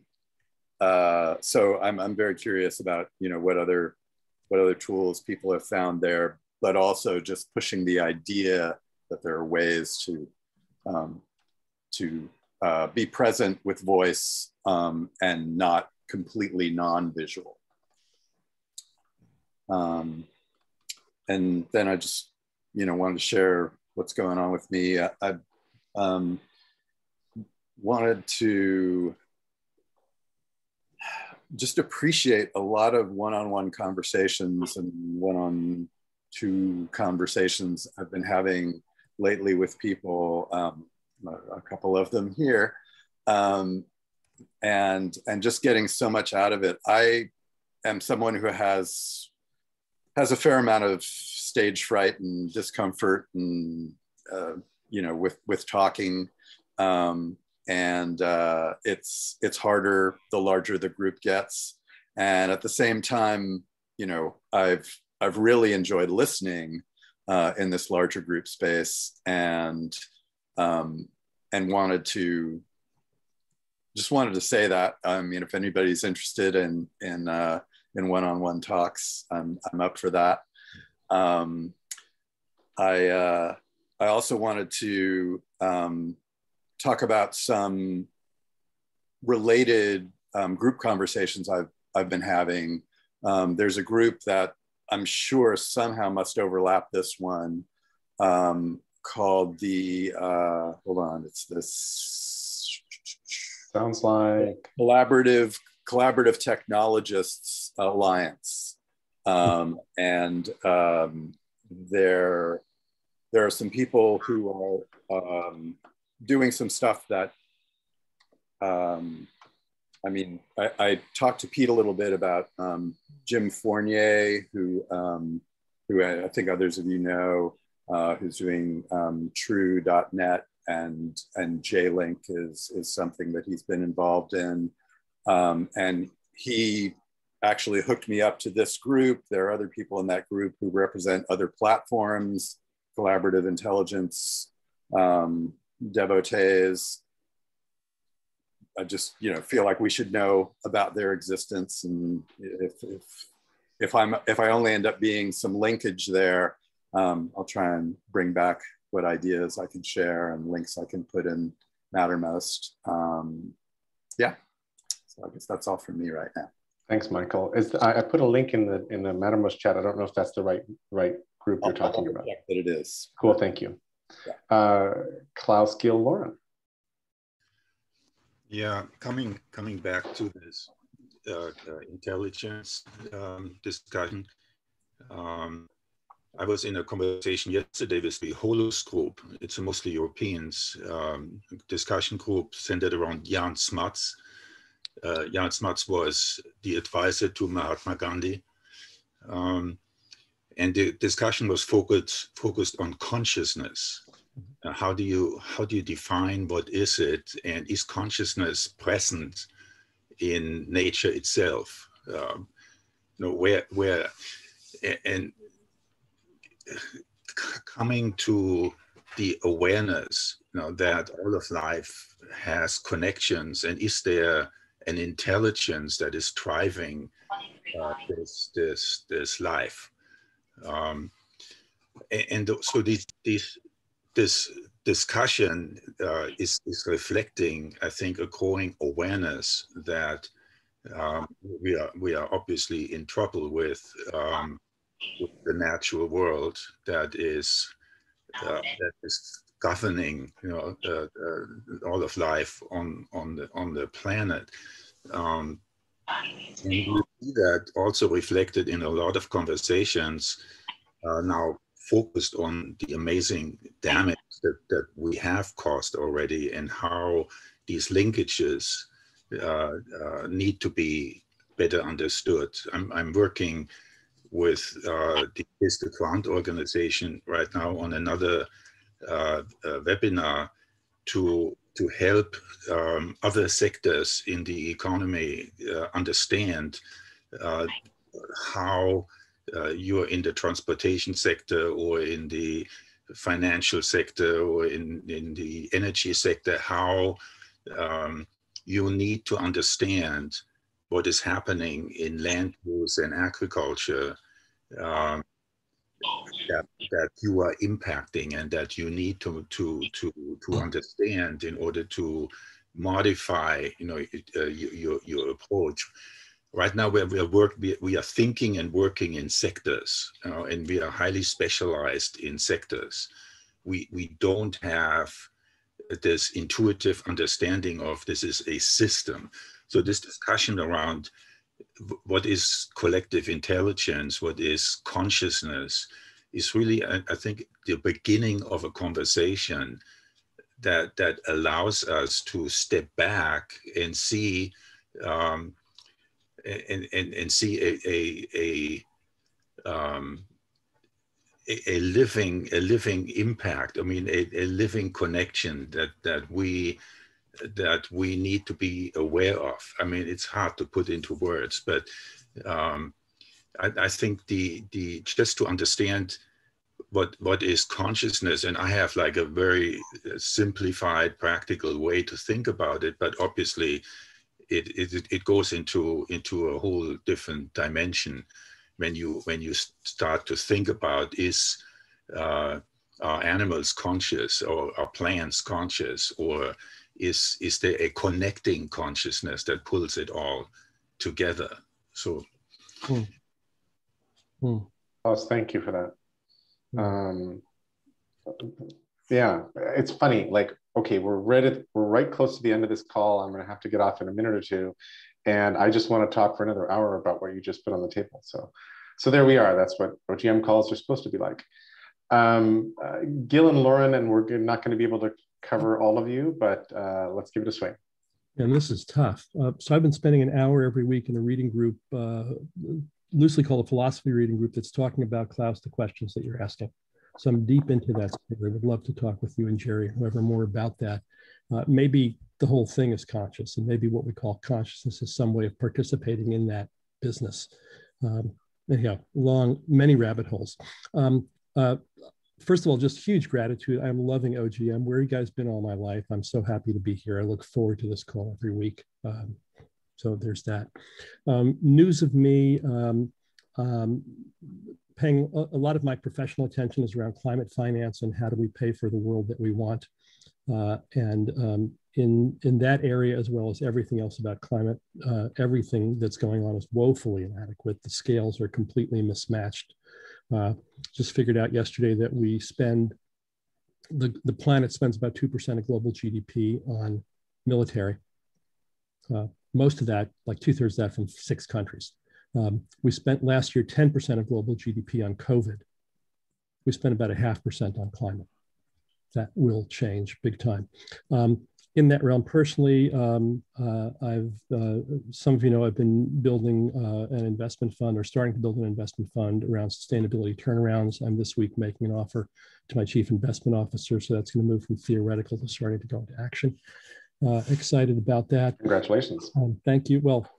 uh, so I'm, I'm very curious about you know what other what other tools people have found there, but also just pushing the idea that there are ways to um, to uh, be present with voice um, and not completely non-visual. Um, and then I just, you know, wanted to share what's going on with me. I, I um, wanted to just appreciate a lot of one-on-one conversations and one-on-two conversations I've been having lately with people, um, a couple of them here, um, and and just getting so much out of it. I am someone who has has a fair amount of stage fright and discomfort, and uh, you know, with with talking. Um, and uh, it's it's harder the larger the group gets and at the same time you know i've i've really enjoyed listening uh, in this larger group space and um, and wanted to just wanted to say that i mean if anybody's interested in in uh, in one-on-one talks i'm i'm up for that um, i uh, i also wanted to um, talk about some related um, group conversations I've, I've been having. Um, there's a group that I'm sure somehow must overlap this one um, called the, uh, hold on, it's this. Sounds like. Collaborative, Collaborative Technologists Alliance. Um, and um, there, there are some people who are um, doing some stuff that, um, I mean, I, I, talked to Pete a little bit about um, Jim Fournier, who, um, who I think others of you know, uh, who's doing um, True.net and and JLink is is something that he's been involved in, um, and he actually hooked me up to this group. There are other people in that group who represent other platforms, collaborative intelligence, um, devotees. I just you know feel like we should know about their existence, and if if if I'm if I only end up being some linkage there, um, I'll try and bring back what ideas I can share and links I can put in Mattermost. Um, yeah, so I guess that's all from me right now. Thanks, Michael. Is I, I, put a link in the in the Mattermost chat. I don't know if that's the right right group you're talking about. But it is. Cool. Thank you uh, Klaus Gil Lauren. Yeah, coming coming back to this uh, uh, intelligence um, discussion. Um, I was in a conversation yesterday with the Holos group. It's a mostly Europeans um, discussion group centered around Jan Smuts. Uh, Jan Smuts was the advisor to Mahatma Gandhi. Um, and the discussion was focused focused on consciousness. Uh, how do you how do you define what is it, and is consciousness present in nature itself? Um, you know where where and coming to the awareness you know that all of life has connections and is there an intelligence that is driving uh, this this this life? Um, and, so these, these, this discussion uh, is, is reflecting, I think, a growing awareness that um, we are we are obviously in trouble with, um, with the natural world that is uh, that is governing, you know, uh, uh all of life on on the on the planet. Um, and we see that also reflected in a lot of conversations uh, now focused on the amazing damage that, that we have caused already and how these linkages uh, uh, need to be better understood. I'm, I'm working with uh, the the Ground organization right now on another uh, uh, webinar to to help um, other sectors in the economy uh, understand uh, how uh, you're in the transportation sector or in the financial sector or in, in the energy sector, how um, you need to understand what is happening in land use and agriculture um, that that you are impacting and that you need to to to to understand in order to modify you know uh, your your approach. Right now we are, work we, are thinking and working in sectors and we are highly specialized in sectors. We we don't have this intuitive understanding of this is a system so this discussion around what is collective intelligence what is consciousness is really I, think the beginning of a conversation that that allows us to step back and see um, and, and, and see a, a, a, um, a, a, living a living impact. I mean, a, a living connection that that we that we need to be aware of. I mean, it's hard to put into words, but um, I, I think the the just to understand what what is consciousness and i have like a very simplified practical way to think about it but obviously it it, it goes into into a whole different dimension when you when you start to think about is uh, are animals conscious or are plants conscious or is is there a connecting consciousness that pulls it all together so hmm. Hmm. Oh, thank you for that um, yeah, it's funny. Like, okay, we're right we're right close to the end of this call. I'm going to have to get off in a minute or two, and I just want to talk for another hour about what you just put on the table. So, so there we are. That's what OGM calls are supposed to be like. Um, uh, Gil and Lauren, and we're not going to be able to cover all of you, but uh, let's give it a swing. And this is tough. Uh, so I've been spending an hour every week in a reading group uh, loosely called a philosophy reading group that's talking about Klaus, the questions that you're asking. So I'm deep into that. I would love to talk with you and Jerry, whoever more about that. Uh, maybe the whole thing is conscious, and maybe what we call consciousness is some way of participating in that business. Um, anyhow, long, many rabbit holes. Um, uh, first of all, just huge gratitude. I'm loving OGM. Where you guys been all my life? I'm so happy to be here. I look forward to this call every week. Um, so there's that. Um, news of me, um, um, paying a, a, lot of my professional attention is around climate finance and how do we pay for the world that we want. Uh, and um, in, in that area, as well as everything else about climate, uh, everything that's going on is woefully inadequate. The scales are completely mismatched. Uh, just figured out yesterday that we spend, the, the planet spends about 2% of global GDP on military. Uh, most of that, like two thirds of that from six countries. Um, we spent last year 10% of global GDP on COVID. We spent about a half percent on climate. That will change big time. Um, in that realm, personally, um, uh, I've uh, some of you know I've been building uh, an investment fund or starting to build an investment fund around sustainability turnarounds. I'm this week making an offer to my chief investment officer, so that's going to move from theoretical to starting to go into action uh, excited about that. Congratulations. Um, thank you. Well,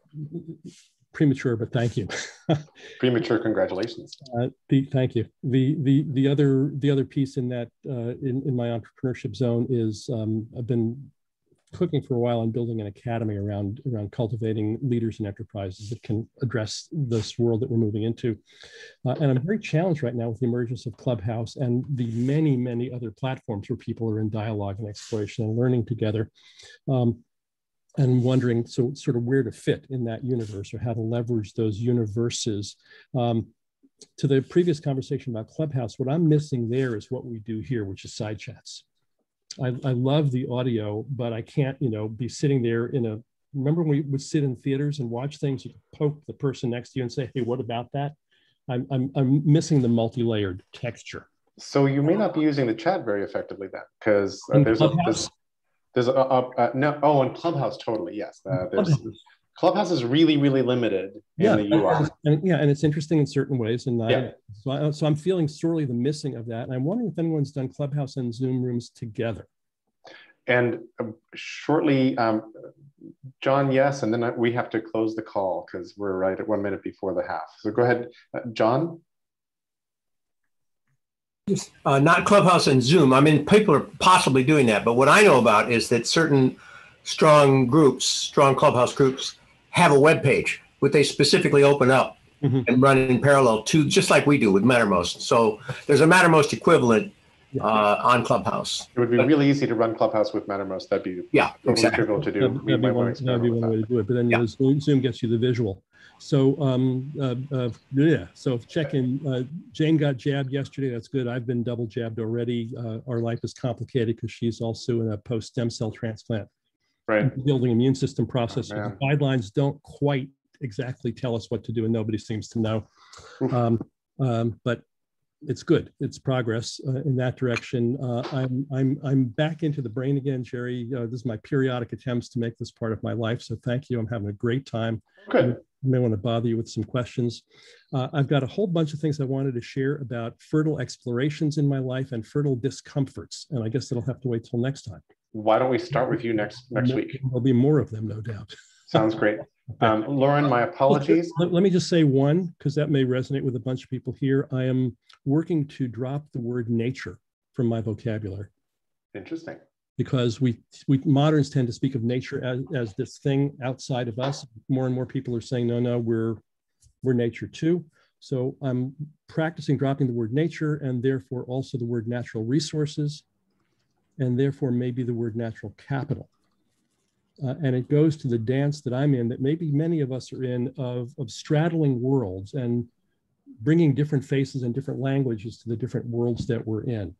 premature, but thank you. premature congratulations. Uh, the, thank you. The the the other the other piece in that uh, in in my entrepreneurship zone is um, I've been cooking for a while and building an academy around around cultivating leaders and enterprises that can address this world that we're moving into. Uh, and I'm very challenged right now with the emergence of Clubhouse and the many many other platforms where people are in dialogue and exploration and learning together. Um, and wondering so sort of where to fit in that universe or how to leverage those universes um, to the previous conversation about clubhouse what i'm missing there is what we do here which is side chats I, I love the audio, but I can't, you know, be sitting there in a. Remember when we would sit in theaters and watch things? You could poke the person next to you and say, "Hey, what about that?" I'm I'm, I'm missing the multi-layered texture. So you may not be using the chat very effectively then, because uh, there's, a, there's there's a, a, a, no oh in Clubhouse totally yes. Uh, there's Clubhouse is really, really limited yeah, in the UI. And, yeah, and it's interesting in certain ways. And yeah. so, I, so I'm feeling sorely the missing of that. And I'm wondering if anyone's done Clubhouse and Zoom rooms together. And um, shortly, um, John, yes, and then we have to close the call because we're right at one minute before the half. So go ahead, uh, John. Uh, not Clubhouse and Zoom. I mean, people are possibly doing that, but what I know about is that certain strong groups, strong Clubhouse groups, have a web page, which they specifically open up mm-hmm. and run in parallel to just like we do with Mattermost. So there's a Mattermost equivalent uh, on Clubhouse. It would be but, really easy to run Clubhouse with Mattermost. That'd be yeah, totally exactly. trivial to do. That'd, that'd be, one, that'd be one way to do it. But then yeah. Zoom, Zoom gets you the visual. So um, uh, uh, yeah, so check in. Uh, Jane got jabbed yesterday. That's good. I've been double jabbed already. Uh, our life is complicated because she's also in a post stem cell transplant. Right. Building immune system process. Oh, the guidelines don't quite exactly tell us what to do, and nobody seems to know. Um, um, but it's good. It's progress uh, in that direction. Uh, I'm I'm I'm back into the brain again, Jerry. Uh, this is my periodic attempts to make this part of my life. So thank you. I'm having a great time. Good. I may want to bother you with some questions. Uh, I've got a whole bunch of things I wanted to share about fertile explorations in my life and fertile discomforts, and I guess it'll have to wait till next time. Why don't we start with you next next week? There'll be more of them, no doubt. Sounds great. Um, Lauren, my apologies. Let, let me just say one, because that may resonate with a bunch of people here. I am working to drop the word nature from my vocabulary. Interesting. Because we, we moderns tend to speak of nature as, as this thing outside of us. More and more people are saying, no, no, we're, we're nature too. So I'm practicing dropping the word nature and therefore also the word natural resources and therefore maybe the word natural capital. Uh, and it goes to the dance that I'm in that maybe many of us are in of, of straddling worlds and bringing different faces and different languages to the different worlds that we're in.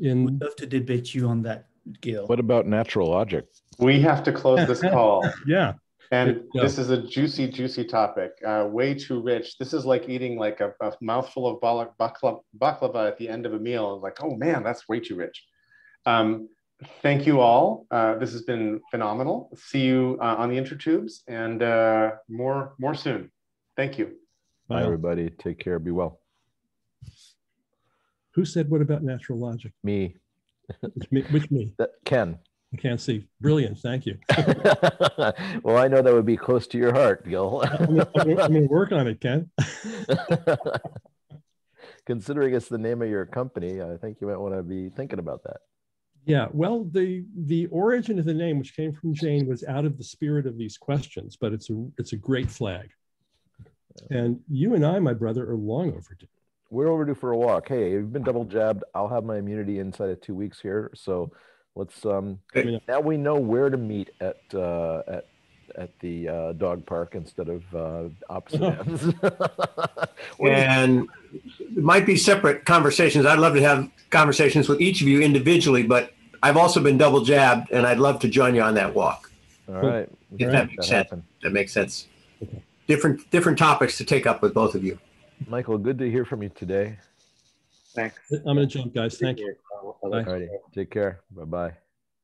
In would love to debate you on that, Gil. What about natural logic? We have to close this call. yeah. And this is a juicy, juicy topic. Uh, way too rich. This is like eating like a, a mouthful of baklava, baklava at the end of a meal. Like, oh man, that's way too rich. Um, thank you all. Uh, this has been phenomenal. See you uh, on the intertubes and uh, more more soon. Thank you. Bye, everybody. Take care. Be well. Who said what about natural logic? Me. Which me? Which me? That, Ken. I can't see. Brilliant. Thank you. well, I know that would be close to your heart, Gil. I'm, I'm, I'm going to work on it, Ken. Considering it's the name of your company, I think you might want to be thinking about that. Yeah, well, the the origin of the name, which came from Jane, was out of the spirit of these questions, but it's a it's a great flag. And you and I, my brother, are long overdue. We're overdue for a walk. Hey, you've been double jabbed. I'll have my immunity inside of two weeks here. So let's um now we know where to meet at uh at at the uh, dog park instead of uh, opposite ends. and it might be separate conversations. I'd love to have conversations with each of you individually, but I've also been double jabbed, and I'd love to join you on that walk. All right, if that makes sense. That makes sense. Different different topics to take up with both of you. Michael, good to hear from you today. Thanks. I'm going to jump, guys. Thank you. All right. Take care. Bye bye.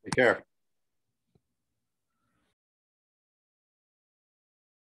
Take care.